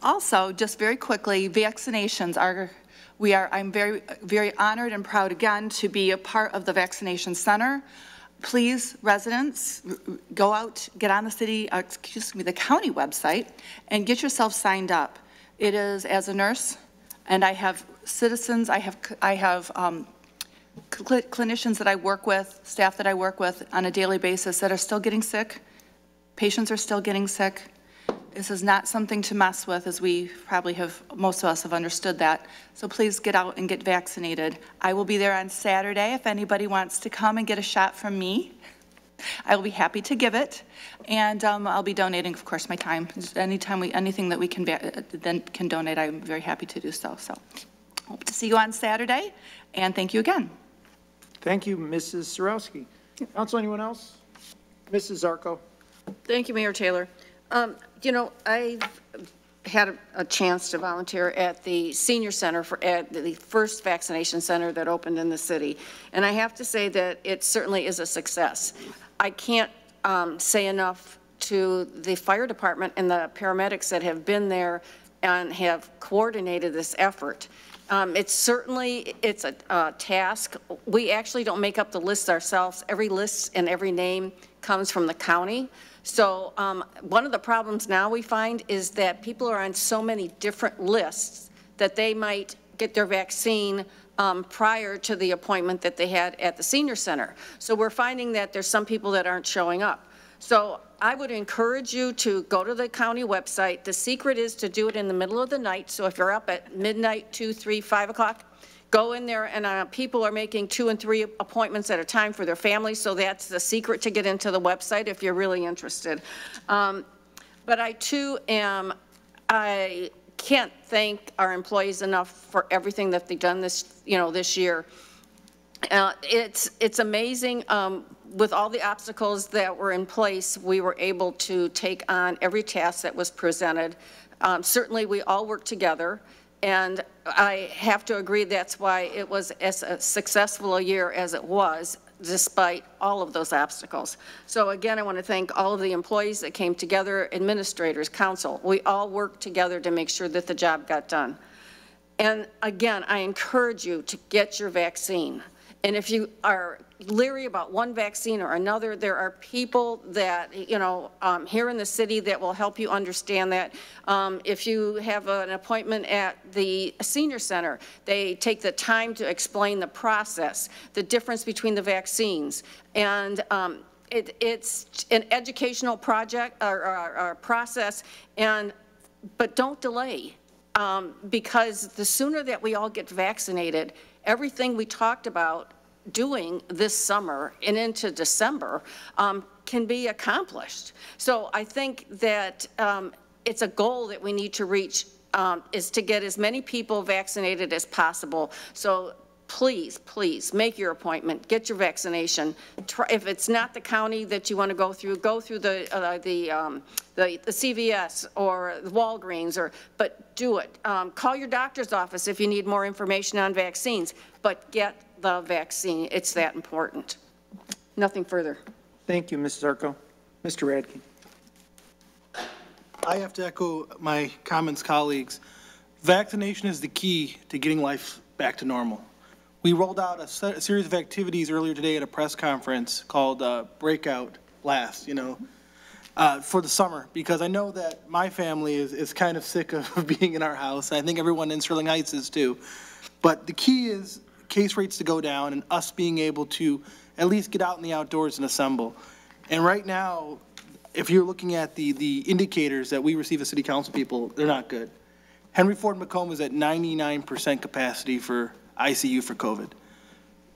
Also, just very quickly, vaccinations are, we are, I'm very, very honored and proud again to be a part of the vaccination center. Please, residents, go out, get on the city, uh, excuse me, the county website and get yourself signed up. It is as a nurse, and I have citizens, I have, I have um, cl clinicians that I work with, staff that I work with on a daily basis that are still getting sick. Patients are still getting sick. This is not something to mess with, as we probably have, most of us have understood that. So please get out and get vaccinated. I will be there on Saturday if anybody wants to come and get a shot from me. I will be happy to give it, and um, I'll be donating, of course, my time. Anytime we, anything that we can, then can donate, I'm very happy to do so. So, hope to see you on Saturday, and thank you again. Thank you, Mrs. Sierawski. Council, anyone else? Mrs. Ziarko. Thank you, Mayor Taylor. Um, you know, I've had a, a chance to volunteer at the senior center for, at the first vaccination center that opened in the city. And I have to say that it certainly is a success. I can't um, say enough to the fire department and the paramedics that have been there and have coordinated this effort. Um, it's certainly, it's a, a task. We actually don't make up the lists ourselves. Every list and every name comes from the county. So um, one of the problems now we find is that people are on so many different lists that they might get their vaccine um, prior to the appointment that they had at the senior center. So we're finding that there's some people that aren't showing up. So I would encourage you to go to the county website. The secret is to do it in the middle of the night, so if you're up at midnight, 2, 3, 5 o'clock, go in there, and uh, people are making two and three appointments at a time for their families, so that's the secret to get into the website if you're really interested. Um, But I too am, I can't thank our employees enough for everything that they've done this, you know, this year. Uh, It's, it's amazing, um, with all the obstacles that were in place, we were able to take on every task that was presented. Um, Certainly, we all worked together, and I have to agree that's why it was as successful a year as it was, despite all of those obstacles. So again, I want to thank all of the employees that came together, administrators, council. We all worked together to make sure that the job got done. And again, I encourage you to get your vaccine. And if you are leery about one vaccine or another, there are people that, you know, um, here in the city that will help you understand that. Um, if you have an appointment at the senior center, they take the time to explain the process, the difference between the vaccines. And um, it, it's an educational project or, or, or process, and but don't delay um, because the sooner that we all get vaccinated, everything we talked about doing this summer and into December um, can be accomplished. So I think that um, it's a goal that we need to reach um, is to get as many people vaccinated as possible. So please, please, make your appointment, get your vaccination. Try, if it's not the county that you want to go through, go through the, uh, the, um, the, the, CVS or the Walgreens, or, but do it. Um, call your doctor's office if you need more information on vaccines, but get the vaccine. It's that important. Nothing further. Thank you, Mrs. Ziarko. Mr. Radtke. I have to echo my comments, colleagues. Vaccination is the key to getting life back to normal. We rolled out a, se- a series of activities earlier today at a press conference called uh, Breakout Blast, you know, uh, for the summer, because I know that my family is, is kind of sick of <laughs> being in our house. I think everyone in Sterling Heights is too. But the key is case rates to go down and us being able to at least get out in the outdoors and assemble. And right now, if you're looking at the, the indicators that we receive as city council people, they're not good. Henry Ford Macomb is at 99% capacity for ICU for COVID.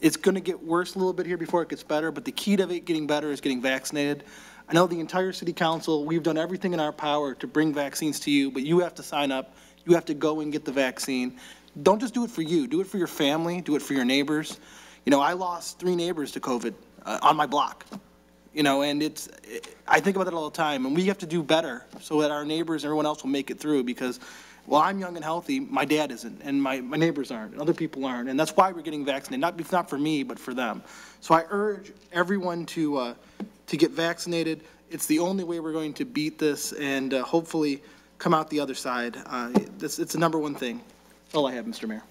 It's going to get worse a little bit here before it gets better, but the key to it getting better is getting vaccinated. I know the entire city council, we've done everything in our power to bring vaccines to you, but you have to sign up. You have to go and get the vaccine. Don't just do it for you. Do it for your family. Do it for your neighbors. You know, I lost three neighbors to COVID uh, on my block. You know, and it's, I think about that all the time, and we have to do better so that our neighbors and everyone else will make it through because while I'm young and healthy, my dad isn't, and my, my neighbors aren't, and other people aren't, and that's why we're getting vaccinated, not, not for me, but for them. So I urge everyone to, uh, to get vaccinated. It's the only way we're going to beat this and uh, hopefully come out the other side. Uh, it's, it's the number one thing. That's all I have, Mr. Mayor.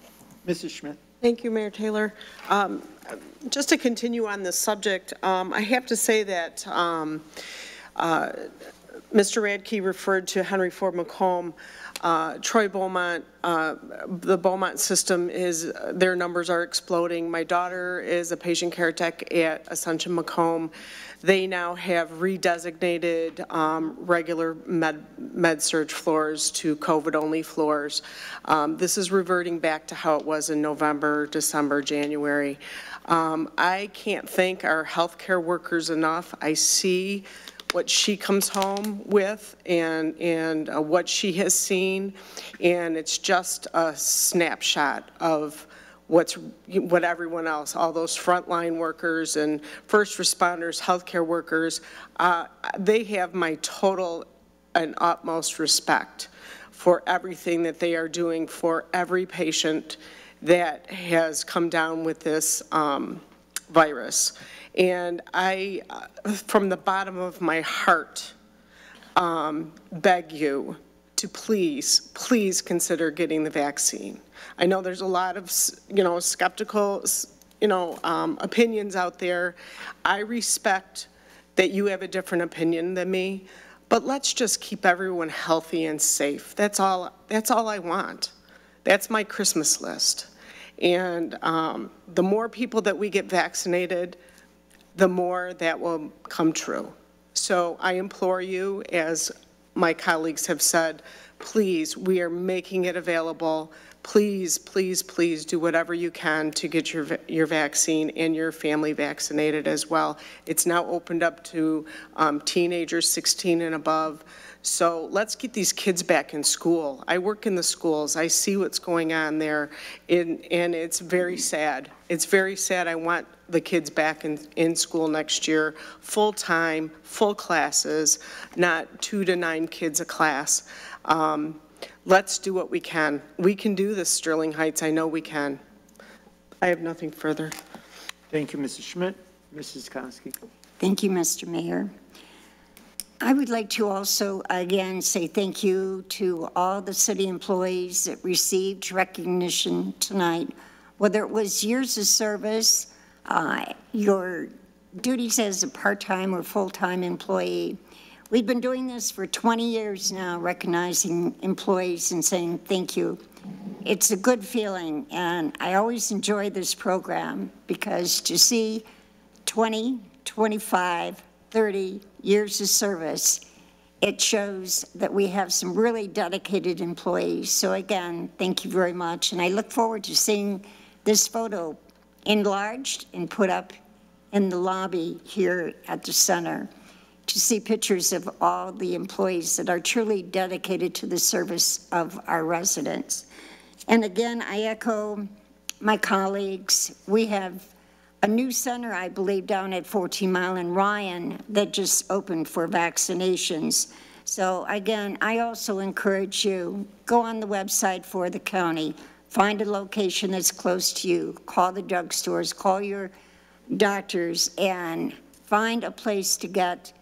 Mrs. Schmidt. Thank you, Mayor Taylor. Um, just to continue on this subject, um, I have to say that um, uh, Mr. Radtke referred to Henry Ford Macomb. Uh, Troy Beaumont, uh, the Beaumont system is, their numbers are exploding. My daughter is a patient care tech at Ascension Macomb. They now have redesignated um, regular med, med surg floors to COVID-only floors. Um, this is reverting back to how it was in November, December, January. Um, I can't thank our healthcare workers enough. I see what she comes home with and, and uh, what she has seen, and it's just a snapshot of what's, what everyone else, all those frontline workers and first responders, healthcare workers, uh, they have my total and utmost respect for everything that they are doing for every patient that has come down with this um, virus. And I, uh, from the bottom of my heart, um, beg you to please, please consider getting the vaccine. I know there's a lot of, you know, skeptical, you know, um, opinions out there. I respect that you have a different opinion than me, but let's just keep everyone healthy and safe. That's all, that's all I want. That's my Christmas list. And um, the more people that we get vaccinated, the more that will come true. So I implore you, as my colleagues have said, please, we are making it available. Please, please, please do whatever you can to get your, your vaccine and your family vaccinated as well. It's now opened up to um, teenagers 16 and above. So let's get these kids back in school. I work in the schools. I see what's going on there, and, and it's very sad. It's very sad. I want the kids back in, in school next year, full-time, full classes, not two to nine kids a class. Um, let's do what we can. We can do this, Sterling Heights. I know we can. I have nothing further. Thank you, Mrs. Schmidt. Mrs. Koski. Thank you, Mr. Mayor. I would like to also, again, say thank you to all the city employees that received recognition tonight, whether it was years of service, uh, your duties as a part-time or full-time employee. We've been doing this for 20 years now, recognizing employees and saying thank you. It's a good feeling, and I always enjoy this program because to see 20, 25, 30 years of service, it shows that we have some really dedicated employees. So again, thank you very much. And I look forward to seeing this photo enlarged and put up in the lobby here at the center to see pictures of all the employees that are truly dedicated to the service of our residents. And again, I echo my colleagues. We have a new center, I believe, down at 14 Mile and Ryan that just opened for vaccinations. So again, I also encourage you, go on the website for the county, find a location that's close to you, call the drugstores, call your doctors, and find a place to get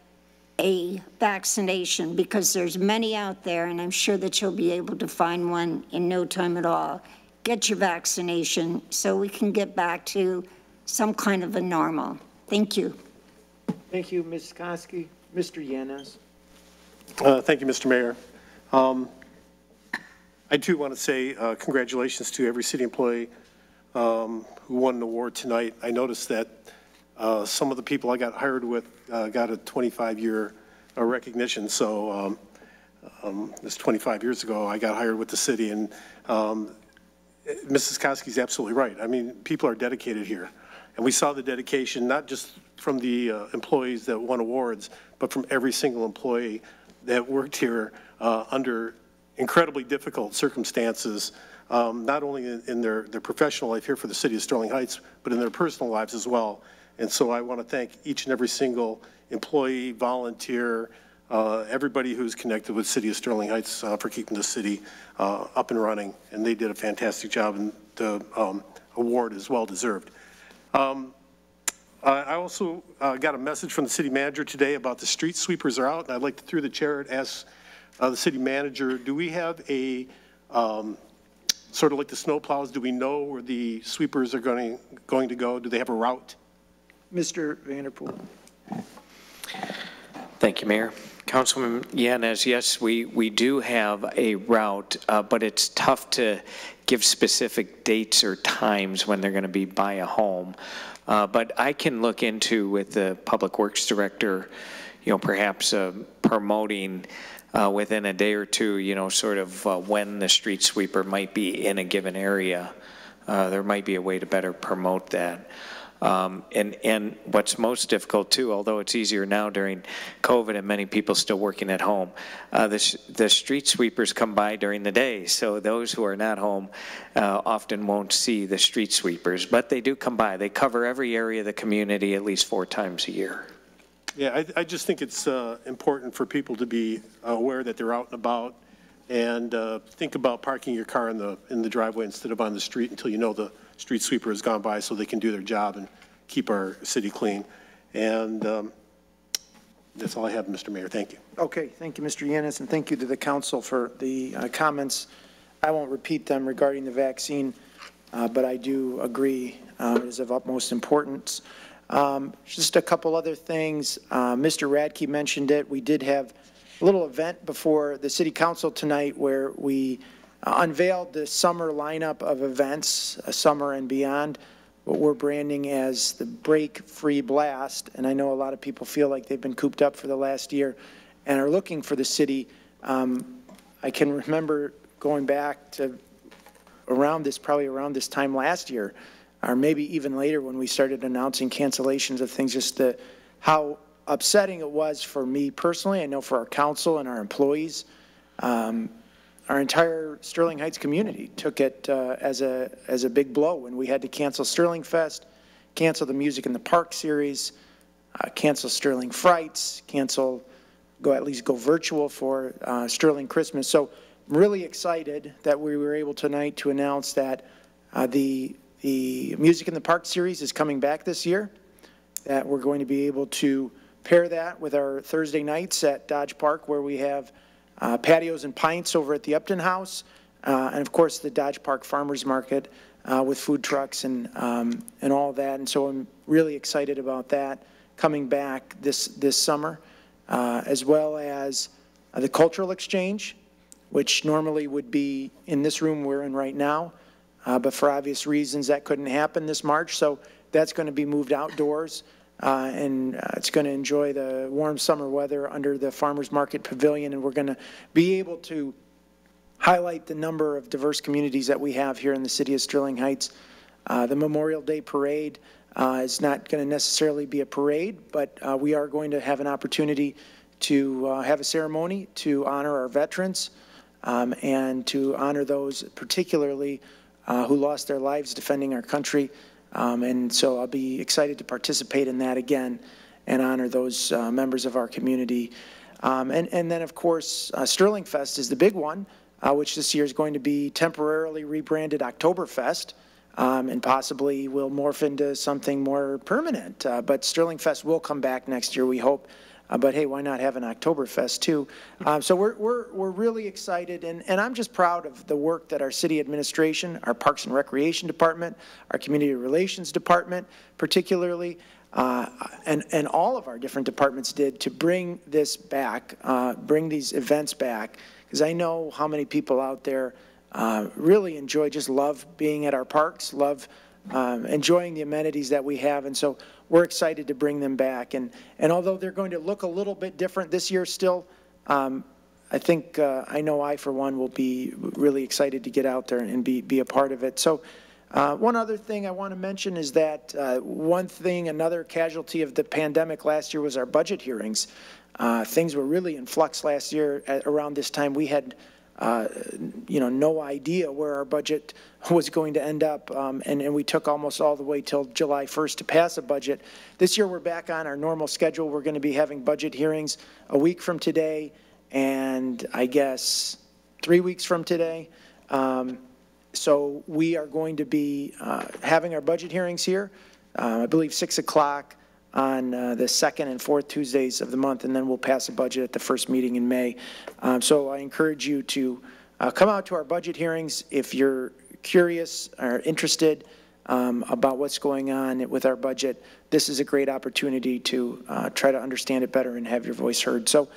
a vaccination because there's many out there, and I'm sure that you'll be able to find one in no time at all. Get your vaccination so we can get back to some kind of a normal. Thank you. Thank you, Ms. Koski. Mr. Yanez. Uh, Thank you, Mr. Mayor. Um, I do want to say uh, congratulations to every city employee um, who won an award tonight. I noticed that uh, some of the people I got hired with uh, got a 25-year recognition, so um, um, this 25 years ago, I got hired with the city, and um, Mrs. Koski's absolutely right. I mean, people are dedicated here. And we saw the dedication, not just from the uh, employees that won awards, but from every single employee that worked here uh, under incredibly difficult circumstances, um, not only in, in their, their professional life here for the city of Sterling Heights, but in their personal lives as well. And so I want to thank each and every single employee, volunteer, uh, everybody who's connected with City of Sterling Heights uh, for keeping the city uh, up and running. And they did a fantastic job, and the um, award is well deserved. Um, I also uh, got a message from the city manager today about the street sweepers are out, and I'd like to, through the chair, ask uh, the city manager, do we have a, um, sort of like the snow plows, do we know where the sweepers are going, going to go? Do they have a route? Mr. Vanderpool. Thank you, Mayor. Councilman Yanez, yes, we, we do have a route, uh, but it's tough to give specific dates or times when they're going to be by a home. Uh, but I can look into with the Public Works Director, you know, perhaps uh, promoting uh, within a day or two, you know, sort of uh, when the street sweeper might be in a given area. Uh, there might be a way to better promote that. Um, and, and what's most difficult too, although it's easier now during COVID and many people still working at home, uh, the, the street sweepers come by during the day. So those who are not home uh, often won't see the street sweepers, but they do come by. They cover every area of the community at least four times a year. Yeah, I, I just think it's uh, important for people to be aware that they're out and about and uh, think about parking your car in the, in the driveway instead of on the street until you know the street sweeper has gone by so they can do their job and keep our city clean. And um, that's all I have, Mr. Mayor. Thank you. Okay, thank you, Mr. Yanez, and thank you to the council for the uh, comments. I won't repeat them regarding the vaccine, uh, but I do agree um, it is of utmost importance. Um, just a couple other things. Uh, Mr. Radtke mentioned it. We did have a little event before the city council tonight where we unveiled the summer lineup of events, uh, summer and beyond. what we're branding as the Break Free Blast. And I know a lot of people feel like they've been cooped up for the last year and are looking for the city. Um, I can remember going back to around this, probably around this time last year, or maybe even later when we started announcing cancellations of things, just the, how upsetting it was for me personally, I know for our council and our employees. Um, our entire Sterling Heights community took it uh, as a as a big blow when we had to cancel Sterling Fest, cancel the Music in the Park series, uh, cancel Sterling Frights, cancel go at least go virtual for uh, Sterling Christmas. So I'm really excited that we were able tonight to announce that uh, the the Music in the Park series is coming back this year. That we're going to be able to pair that with our Thursday nights at Dodge Park, where we have uh, patios and pints over at the Upton House, uh, and of course the Dodge Park Farmers Market uh, with food trucks and um, and all that. And so I'm really excited about that coming back this this summer, uh, as well as uh, the cultural exchange, which normally would be in this room we're in right now, uh, but for obvious reasons that couldn't happen this March. So that's going to be moved outdoors. Uh, and uh, it's going to enjoy the warm summer weather under the Farmers Market Pavilion, and we're going to be able to highlight the number of diverse communities that we have here in the city of Sterling Heights. Uh, the Memorial Day Parade uh, is not going to necessarily be a parade, but uh, we are going to have an opportunity to uh, have a ceremony to honor our veterans um, and to honor those particularly who lost their lives defending our country. Um, and so I'll be excited to participate in that again and honor those uh, members of our community. Um, and, and then, of course, uh, Sterling Fest is the big one, uh, which this year is going to be temporarily rebranded Oktoberfest. Um, and possibly will morph into something more permanent. Uh, but Sterling Fest will come back next year, we hope. Uh, but hey, why not have an Oktoberfest too? Um, so we're, we're, we're really excited, and, and I'm just proud of the work that our city administration, our Parks and Recreation Department, our Community Relations Department, particularly, uh, and, and all of our different departments did to bring this back, uh, bring these events back, because I know how many people out there uh, really enjoy, just love being at our parks, love um, enjoying the amenities that we have. And so we're excited to bring them back. And, and although they're going to look a little bit different this year still, um, I think, uh, I know I, for one, will be really excited to get out there and be, be a part of it. So uh, one other thing I want to mention is that uh, one thing, another casualty of the pandemic last year was our budget hearings. Uh, things were really in flux last year at, around this time. We had uh, you know, no idea where our budget was going to end up, um, and, and we took almost all the way till July 1st to pass a budget. This year we're back on our normal schedule. We're going to be having budget hearings a week from today, and I guess three weeks from today. Um, so we are going to be uh, having our budget hearings here, uh, I believe 6 o'clock on uh, the second and fourth Tuesdays of the month, and then we'll pass a budget at the first meeting in May. Um, so I encourage you to uh, come out to our budget hearings if you're curious or interested um, about what's going on with our budget. This is a great opportunity to uh, try to understand it better and have your voice heard. So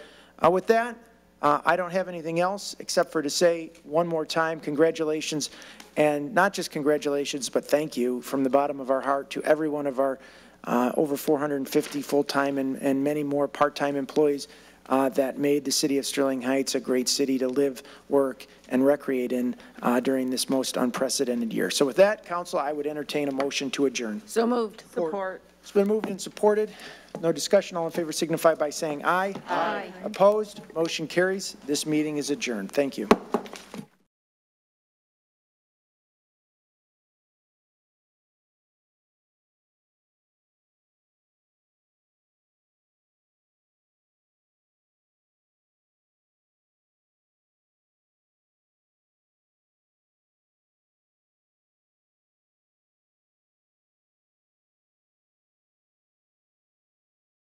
uh, with that, uh, I don't have anything else except for to say one more time, congratulations, and not just congratulations, but thank you from the bottom of our heart to every one of our uh, over 450 full-time and, and many more part-time employees uh, that made the city of Sterling Heights a great city to live, work, and recreate in uh, during this most unprecedented year. So with that, council, I would entertain a motion to adjourn. So moved. Support. It's been moved and supported. No discussion. All in favor signify by saying aye. Aye. Opposed? Motion carries. This meeting is adjourned. Thank you.